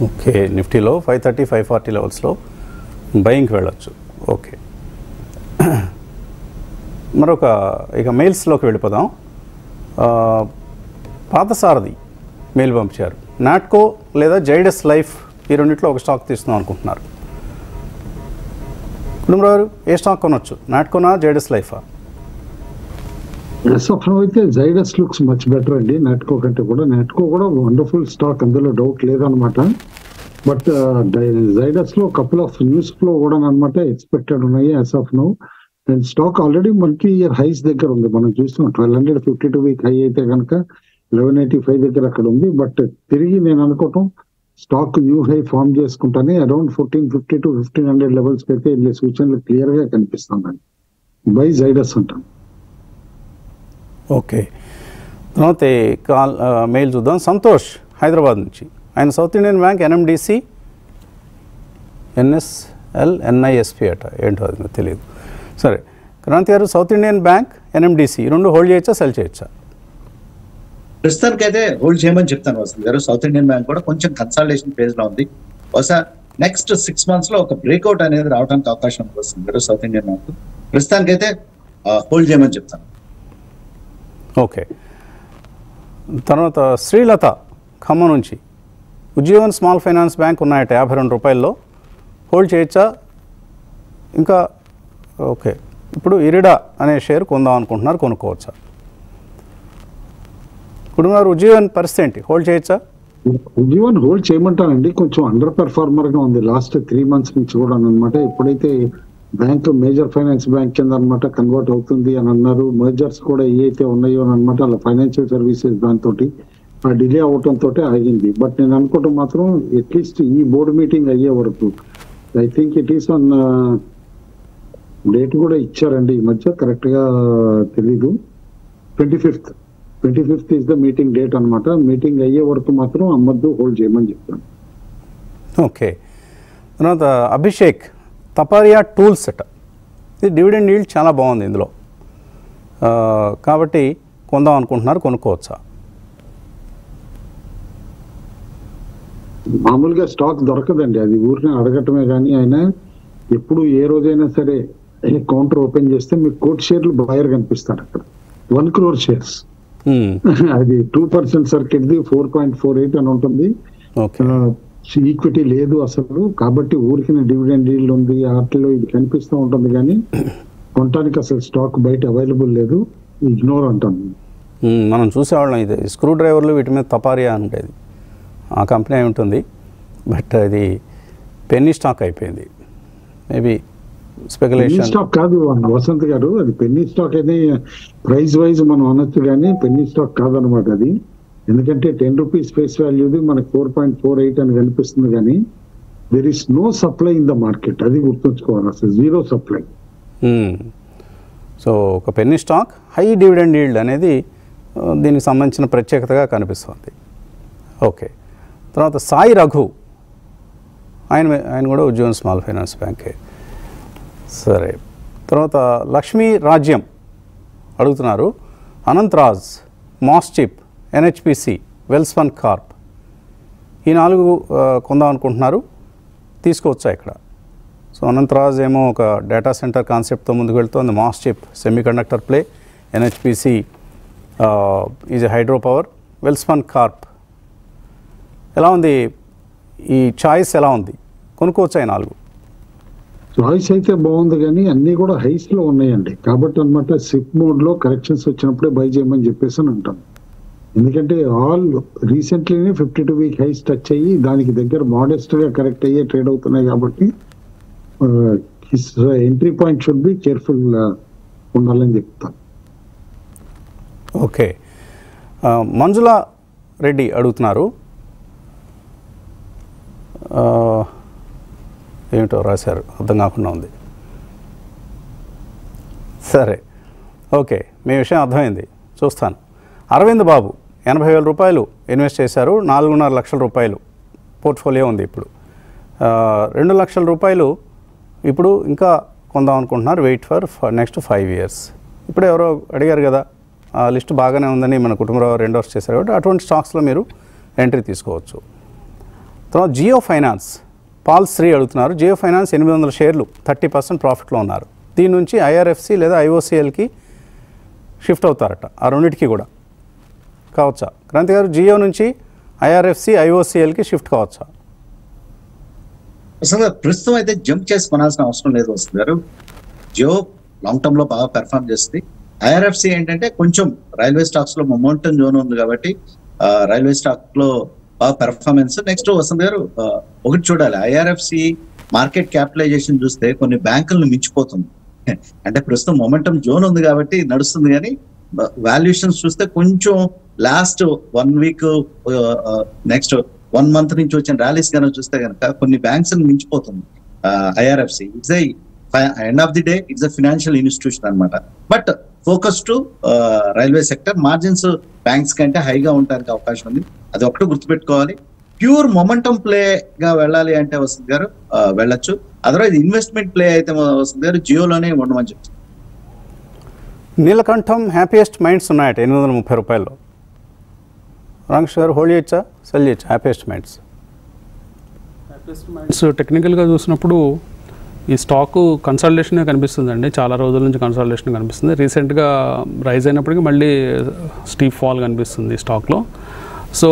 ఓకే నిఫ్టీలో ఫైవ్ థర్టీ ఫైవ్ ఫార్టీ లెవెల్స్లో బయింగ్కి వెళ్ళొచ్చు. ఓకే. మరొక ఇక మెయిల్స్లోకి వెళ్ళిపోదాం. పాత సారథి మెయిల్ పంపించారు. నాట్కో లేదా జైడస్ లైఫ్ ఈ రెండింటిలో ఒక స్టాక్ తీసుకుందాం అనుకుంటున్నారు. కుటుంబరావు గారు ఏ స్టాక్ కొనొచ్చు? నాట్కోనా జైడస్ లైఫా? ఎస్ ఆఫ్ అయితే జైడస్ లుక్స్ మచ్ బెటర్ అండి. నెట్కో కంటే కూడా. నెట్కో కూడా వండర్ఫుల్ స్టాక్ అందులో డౌట్ లేదనమాట. బట్ జైడస్ uh, లో కపుల్ ఆఫ్ న్యూస్ ఫ్లో కూడా అనమాట ఎక్స్పెక్టెడ్ ఉన్నాయి as of now and stock already multi year highs దగ్గర ఉంది. మనం చూస్తున్నాం. Twelve hundred fifty two week high అయితే కనుక లెవెన్ ఎయిటీ ఫైవ్ దగ్గర అక్కడ ఉంది. బట్ తిరిగి నేను అనుకోవటం stock new high form చేసుకుంటానే around fourteen fifty to fifteen hundred levels అయితే వెళ్ళే సూచనలు క్లియర్గా కనిపిస్తుందండి బై జైడస్ అంటాను ఓకే. తర్వాత కాల్ మెయిల్ చూద్దాం. సంతోష్ హైదరాబాద్ నుంచి. ఆయన South Indian Bank NMDC NSL NISP అట. ఏంటో అది నాకు తెలియదు సరే. క్రాంతి గారు సౌత్ ఇండియన్ బ్యాంక్ ఎన్ఎండిసి. రెండు హోల్డ్ చేయొచ్చా సెల్ చేయొచ్చా? ప్రస్తుతానికి అయితే హోల్డ్ చేయమని చెప్తాను వసంత్ గారు. సౌత్ ఇండియన్ బ్యాంక్ కూడా కొంచెం కన్సల్టేషన్ ఫేజ్లో ఉంది. బహుశా నెక్స్ట్ సిక్స్ మంత్స్లో ఒక బ్రేక్అవుట్ అనేది రావడానికి అవకాశం ఉంది వస్తుంది సౌత్ ఇండియన్ బ్యాంక్. ప్రస్తుతానికైతే హోల్డ్ చేయమని చెప్తాను. ఓకే. తర్వాత శ్రీలత ఖమ్మం నుంచి. ఉజ్జీవన్ స్మాల్ ఫైనాన్స్ బ్యాంక్ ఉన్నాయట యాభై రెండు రూపాయల్లో. హోల్డ్ చేయొచ్చా? ఇంకా ఓకే. ఇప్పుడు ఇరిడా అనే షేర్ కొందాం అనుకుంటున్నారు కొనుక్కోవచ్చా? కుటుంబారు ఉజ్జీవన్ పరిస్థితి ఏంటి? హోల్డ్ చేయొచ్చా? ఉజ్జీవన్ హోల్డ్ చేయమంటానండి కొంచెం అండర్ పెర్ఫార్మర్గా ఉంది. లాస్ట్ త్రీ మంత్స్ నుంచి కూడా అనమాట ఎప్పుడైతే బ్యాంక్ మేజర్ ఫైనాన్స్ బ్యాంక్ కింద అనమాట కన్వర్ట్ అవుతుంది అని అన్నారు. మర్జర్స్ కూడా ఏవైతే ఉన్నాయో అని అనమాట అలా ఫైనాన్షియల్ సర్వీసెస్ దాంతో ఆ డిలే అవటం తోటే ఆగింది. బట్ నేను అనుకోవటం మాత్రం అట్లీస్ట్ ఈ బోర్డు మీటింగ్ అయ్యే వరకు I think it is on date కూడా ఇచ్చారండి. ఈ మధ్య కరెక్ట్గా తెలీదు. Twenty fifth twenty fifth is the meeting date అనమాట మీటింగ్ అయ్యే వరకు మాత్రం అమ్మద్దు హోల్డ్ చేయమని చెప్తాను. Okay Abhishek Taparia tool set. ఇది డివిడెండ్ ఈల్డ్ చాలా బాగుంది ఇందులో. కాబట్టి కొందాం అనుకుంటున్నారు కొనుక్కోవచ్చా? మామూలుగా స్టాక్ దొరకదండి. అది ఊరిని అడగటమే కానీ ఆయన ఎప్పుడు ఏ రోజైనా సరే కౌంటర్ ఓపెన్ చేస్తే మీకు కోటి షేర్లు బయర్ కనిపిస్తారు అక్కడ. One crore shares. [laughs] అది two percent circuit the four point four eight అని ఉంటుంది. ఈక్విటీ లేదు అసలు. కాబట్టి ఊరికి డివిడెండ్ డీల్ ఉంది వాటిలో ఇది కనిపిస్తూ ఉంటుంది కానీ కొనటానికి అసలు స్టాక్ బయట అవైలబుల్ లేదు. ఇగ్నోర్ మ్మ్, మనం చూసేవాళ్ళం ఇది. స్క్రూ డ్రైవర్లు వీటి మీద తపారియా ఉండేది ఆ కంపెనీ అయి ఉంటుంది. బట్ అది పెన్నీ స్టాక్ అయిపోయింది. మేబీ స్పెక్యులేషన్ స్టాక్ కాదు వసంత్ గారు. అది పెన్నీ స్టాక్ అయితే ప్రైస్ వైజ్ మనం అనొచ్చు కానీ పెన్నీ స్టాక్ కాదనమాట అది. ఎందుకంటే టెన్ రూపీస్ ఫేస్ వాల్యూది మనకి ఫోర్ పాయింట్ ఫోర్ ఎయిట్ అని కనిపిస్తుంది కానీ there is no supply in the market అది గుర్తుంచుకోవాలి అసలు. జీరో సప్లై సో ఒక penny stock high dividend yield అనేది దీనికి సంబంధించిన ప్రత్యేకతగా కనిపిస్తుంది. ఓకే తర్వాత సాయి రఘు. ఆయన ఆయన కూడా ఉజ్జీవన్ స్మాల్ ఫైనాన్స్ బ్యాంకే. సరే. తర్వాత లక్ష్మీ రాజ్యం అడుగుతున్నారు. Anantraj MosChip NHPC Welspun corp. ఈ నాలుగు కొందాం అనుకుంటున్నారు. తీసుకోవచ్చా ఇక్కడ. సో అనంతరాజ్ ఏమో ఒక డేటా సెంటర్ కాన్సెప్ట్తో ముందుకు వెళ్తోంది. MosChip semiconductor play NHPC is hydro power Welspun corp. ఎలా ఉంది? ఈ చాయిస్ ఎలా ఉంది? కొనుక్కోవచ్చా ఈ నాలుగు? చాయిస్ అయితే బాగుంది కానీ అన్నీ కూడా హైస్లో ఉన్నాయండి. కాబట్టి అనమాట సిప్ మోడ్లో కరెక్షన్స్ వచ్చినప్పుడే బై చేయమని చెప్పేసి అని అంటాను ఎందుకంటే all రీసెంట్లీనే fifty two week highs touch అయ్యి దానికి దగ్గర మోడెస్ట్గా కరెక్ట్ అయ్యే ట్రేడ్ అవుతున్నాయి కాబట్టి entry point should be careful ఉండాలని చెప్తాను ఓకే మంజుల రెడ్డి అడుగుతున్నారు. ఏమిటో రాశారు అర్థం కాకుండా ఉంది. సరే. ఓకే మీ విషయం అర్థమైంది. చూస్తాను. అరవింద్ బాబు ఎనభై వేల రూపాయలు ఇన్వెస్ట్ చేశారు. నాలుగున్నర లక్షల రూపాయలు పోర్ట్ఫోలియో ఉంది ఇప్పుడు. రెండు లక్షల రూపాయలు ఇప్పుడు ఇంకా కొందాం అనుకుంటున్నారు wait for next five years ఇప్పుడు ఎవరో అడిగారు కదా ఆ లిస్ట్ బాగానే ఉందని మన కుటుంబంలో రెండోర్స్ చేశారు కాబట్టి అటువంటి స్టాక్స్లో మీరు ఎంట్రీ తీసుకోవచ్చు. తర్వాత జియో ఫైనాన్స్ పాల్ శ్రీ అడుగుతున్నారు. జియో ఫైనాన్స్ ఎనిమిది వందల షేర్లు థర్టీ పర్సెంట్ ప్రాఫిట్లో ఉన్నారు. దీని నుంచి ఐఆర్ఎఫ్సి లేదా ఐఓసిఎల్కి షిఫ్ట్ అవుతారట ఆ రెండింటికి కూడా. కావచ్చా? క్రాంతి గారు జియో నుంచి ఐఆర్ఎఫ్సి ఐఓసిఎల్కి షిఫ్ట్ కావచ్చా? అసలు ప్రస్తుతం అయితే జంప్ చేసి కొనాల్సిన అవసరం లేదు వస్తుంది గారు. జియో లాంగ్ టర్మ్లో బాగా పెర్ఫామ్ చేస్తుంది. ఐఆర్ఎఫ్సి ఏంటంటే కొంచెం రైల్వే స్టాక్స్లో మొమెంటం జోన్ ఉంది కాబట్టి రైల్వే స్టాక్లో బాగా పెర్ఫార్మెన్స్ నెక్స్ట్ వసంత్ గారు ఒకటి చూడాలి. ఐఆర్ఎఫ్సి మార్కెట్ క్యాపిటలైజేషన్ చూస్తే కొన్ని బ్యాంకులను మించిపోతుంది. [laughs] అంటే ప్రస్తుతం మొమెంటం జోన్ ఉంది కాబట్టి నడుస్తుంది కానీ వాల్యుయేషన్స్ చూస్తే కొంచెం last one week next one month నుంచి వచ్చిన ర్యాలీస్ కనుక చూస్తే కనుక కొన్ని banks మించిపోతుంది. IRFC it's end of the day it's a financial institution అనమాట but focus to railway sector margins banks కంటే హైగా ఉండడానికి అవకాశం ఉంది. అది ఒకటి గుర్తుపెట్టుకోవాలి. ప్యూర్ మొమెంటం ప్లే గా వెళ్ళాలి అంటే వసంత్ గారు వెళ్ళచ్చు వెళ్ళొచ్చు. అదర్వైజ్ ఇన్వెస్ట్మెంట్ ప్లే అయితే వసంత్ గారు జియోలోనే ఉండమని చెప్తారు నీలకంఠం హ్యాపీయెస్ట్ మైండ్స్ ఉన్నాయట ఎనిమిది వందల ముప్పై రూపాయలు రాంక్ష గారు హోల్డ్ చేయొచ్చా? సెల్ చేయొచ్చా? హ్యాపీయెస్ట్ మైండ్స్ సో టెక్నికల్గా చూసినప్పుడు ఈ స్టాకు కన్సల్టేషన్ కనిపిస్తుందండి. చాలా రోజుల నుంచి కన్సల్టేషన్ కనిపిస్తుంది. రీసెంట్గా రైజ్ అయినప్పటికీ మళ్ళీ స్టీప్ ఫాల్ కనిపిస్తుంది స్టాక్లో సో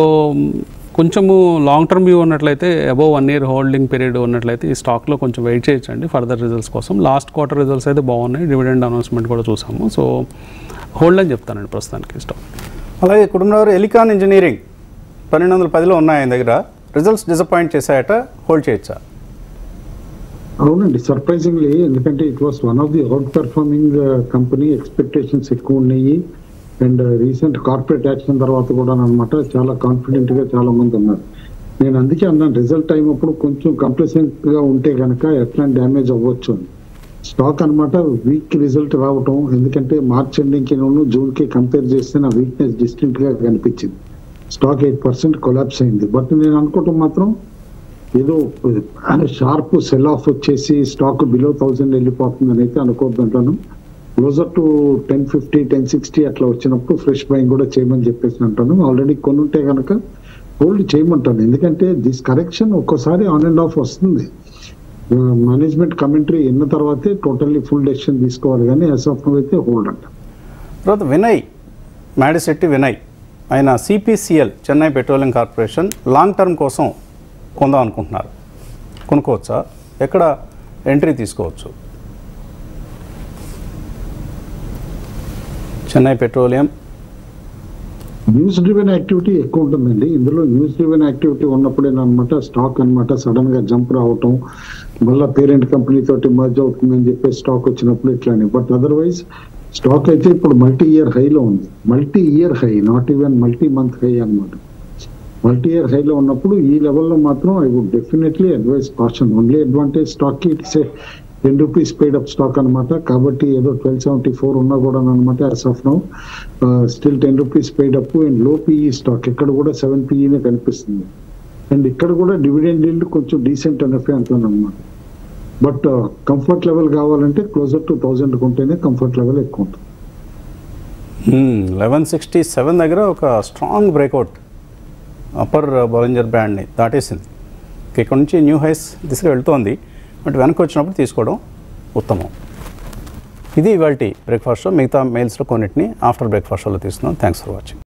కొంచెము లాంగ్ టర్మ్ వ్యూ ఉన్నట్లయితే above one year holding period ఉన్నట్లయితే ఈ స్టాక్లో కొంచెం వెయిట్ చేయొచ్చండి ఫర్దర్ రిజల్ట్స్ కోసం. లాస్ట్ క్వార్టర్ రిజల్ట్స్ అయితే బాగున్నాయి. డివిడెండ్ అనౌన్స్మెంట్ కూడా చూసాము. సో హోల్డ్ అని చెప్తానండి ప్రస్తుతానికి స్టాక్ అలాగే కుటుంబంలో ఎలికాన్ ఇంజనీరింగ్ పన్నెండు వందల పదిలో ఉన్నాయి ఆయన దగ్గర. Results disappoint చేశాయట. హోల్డ్ చేయొచ్చా? అవునండి. సర్ప్రైజింగ్లీ ఎందుకంటే it was one of the outperforming company expectations ఎక్కువ ఉన్నాయి. అండ్ రీసెంట్ కార్పొరేట్ యాక్షన్ తర్వాత కూడా అనమాట చాలా కాన్ఫిడెంట్గా చాలా మంది ఉన్నారు. నేను అందుకే అన్నాను రిజల్ట్ టైం అప్పుడు కొంచెం కంప్లసెంట్గా ఉంటే కనుక ఎట్లా డ్యామేజ్ అవ్వచ్చు అని. స్టాక్ అనమాట వీక్ రిజల్ట్ రావటం ఎందుకంటే మార్చ్ ఎండింగ్కి జూన్కి కంపేర్ చేస్తే నా వీక్నెస్ డిస్టింక్ట్గా కనిపించింది. స్టాక్ ఎయిట్ పర్సెంట్ కొలాప్స్ అయింది. బట్ నేను అనుకోవటం మాత్రం ఏదో షార్ప్ సెల్ ఆఫ్ వచ్చేసి స్టాక్ బిలో థౌసండ్ వెళ్ళిపోతుందని అయితే అనుకోవద్దంటాను. Closer to ten fifty ten sixty అట్లా వచ్చినప్పుడు ఫ్రెష్ బయింగ్ కూడా చేయమని చెప్పేసి అంటాను. ఆల్రెడీ కొన్ని ఉంటే కనుక హోల్డ్ చేయమంటాను. ఎందుకంటే దిస్ కరెక్షన్ ఒక్కోసారి ఆన్ అండ్ ఆఫ్ వస్తుంది. మేనేజ్మెంట్ కమెంటరీ విన్న తర్వాతే టోటల్లీ ఫుల్ డెసిషన్ తీసుకోవాలి కానీ యాజ్ ఆఫ్ అయితే హోల్డ్ అంట. తర్వాత వినయ్ మాడిశెట్టి వినయ్ ఆయన CPCL Chennai petroleum corporation long term కోసం కొందాం అనుకుంటున్నారు. కొనుక్కోవచ్చా? ఎక్కడ ఎంట్రీ తీసుకోవచ్చు? Chennai petroleum. News driven activity ఎక్కువ ఉంటుందండి. ఇందులో న్యూస్ డ్రివెన్ యాక్టివిటీ ఉన్నప్పుడేనమాట స్టాక్ అన్నమాట సడన్గా జంప్ రావటం మళ్ళీ పేరెంట్ కంపెనీ తోటి మర్జ్ అవుతుందని చెప్పి స్టాక్ వచ్చినప్పుడు ఇట్లానే బట్ అదర్వైజ్ స్టాక్ అయితే ఇప్పుడు మల్టీ ఇయర్ హైలో ఉంది. Multi year high not even multi month high అన్నమాట. మల్టీ ఇయర్ హైలో ఉన్నప్పుడు ఈ లెవెల్లో మాత్రం I would definitely advise caution. Only advantage stock it it's ten rupees paid up stock అనమాట కాబట్టి ఏదో ట్వెల్వ్ సెవెంటీ ఫోర్ ఉన్నా కూడా అనమాట as of now still ten rupees paid up అండ్లో PE stock ఇక్కడ కూడా సెవెన్ పీఈనే కనిపిస్తుంది. అండ్ ఇక్కడ కూడా డివిడెండ్ ఇల్డ్ కొంచెం డీసెంట్ అనేఫే అంటాను అనమాట బట్ కంఫర్ట్ లెవెల్ కావాలంటే క్లోజర్ టు థౌజండ్ కొంటేనే కంఫర్ట్ లెవెల్ ఎక్కువ ఉంటుంది. లెవెన్ సిక్స్టీ సెవెన్ దగ్గర ఒక స్ట్రాంగ్ బ్రేక్అవుట్ అప్పర్ బాలింజర్ బ్యాండ్ని దాటేసింది. ఇక్కడి ఇక్కడ నుంచి న్యూ హైస్ దిశగా వెళ్తోంది. బట్ వెనక్కి వచ్చినప్పుడు తీసుకోవడం ఉత్తమం. ఇది ఇవాళ బ్రేక్ఫాస్ట్లో మిగతా మెయిల్స్లో కొన్నిటిని ఆఫ్టర్ బ్రేక్ఫాస్ట్లో తీసుకుందాం థ్యాంక్స్ ఫర్ వాచింగ్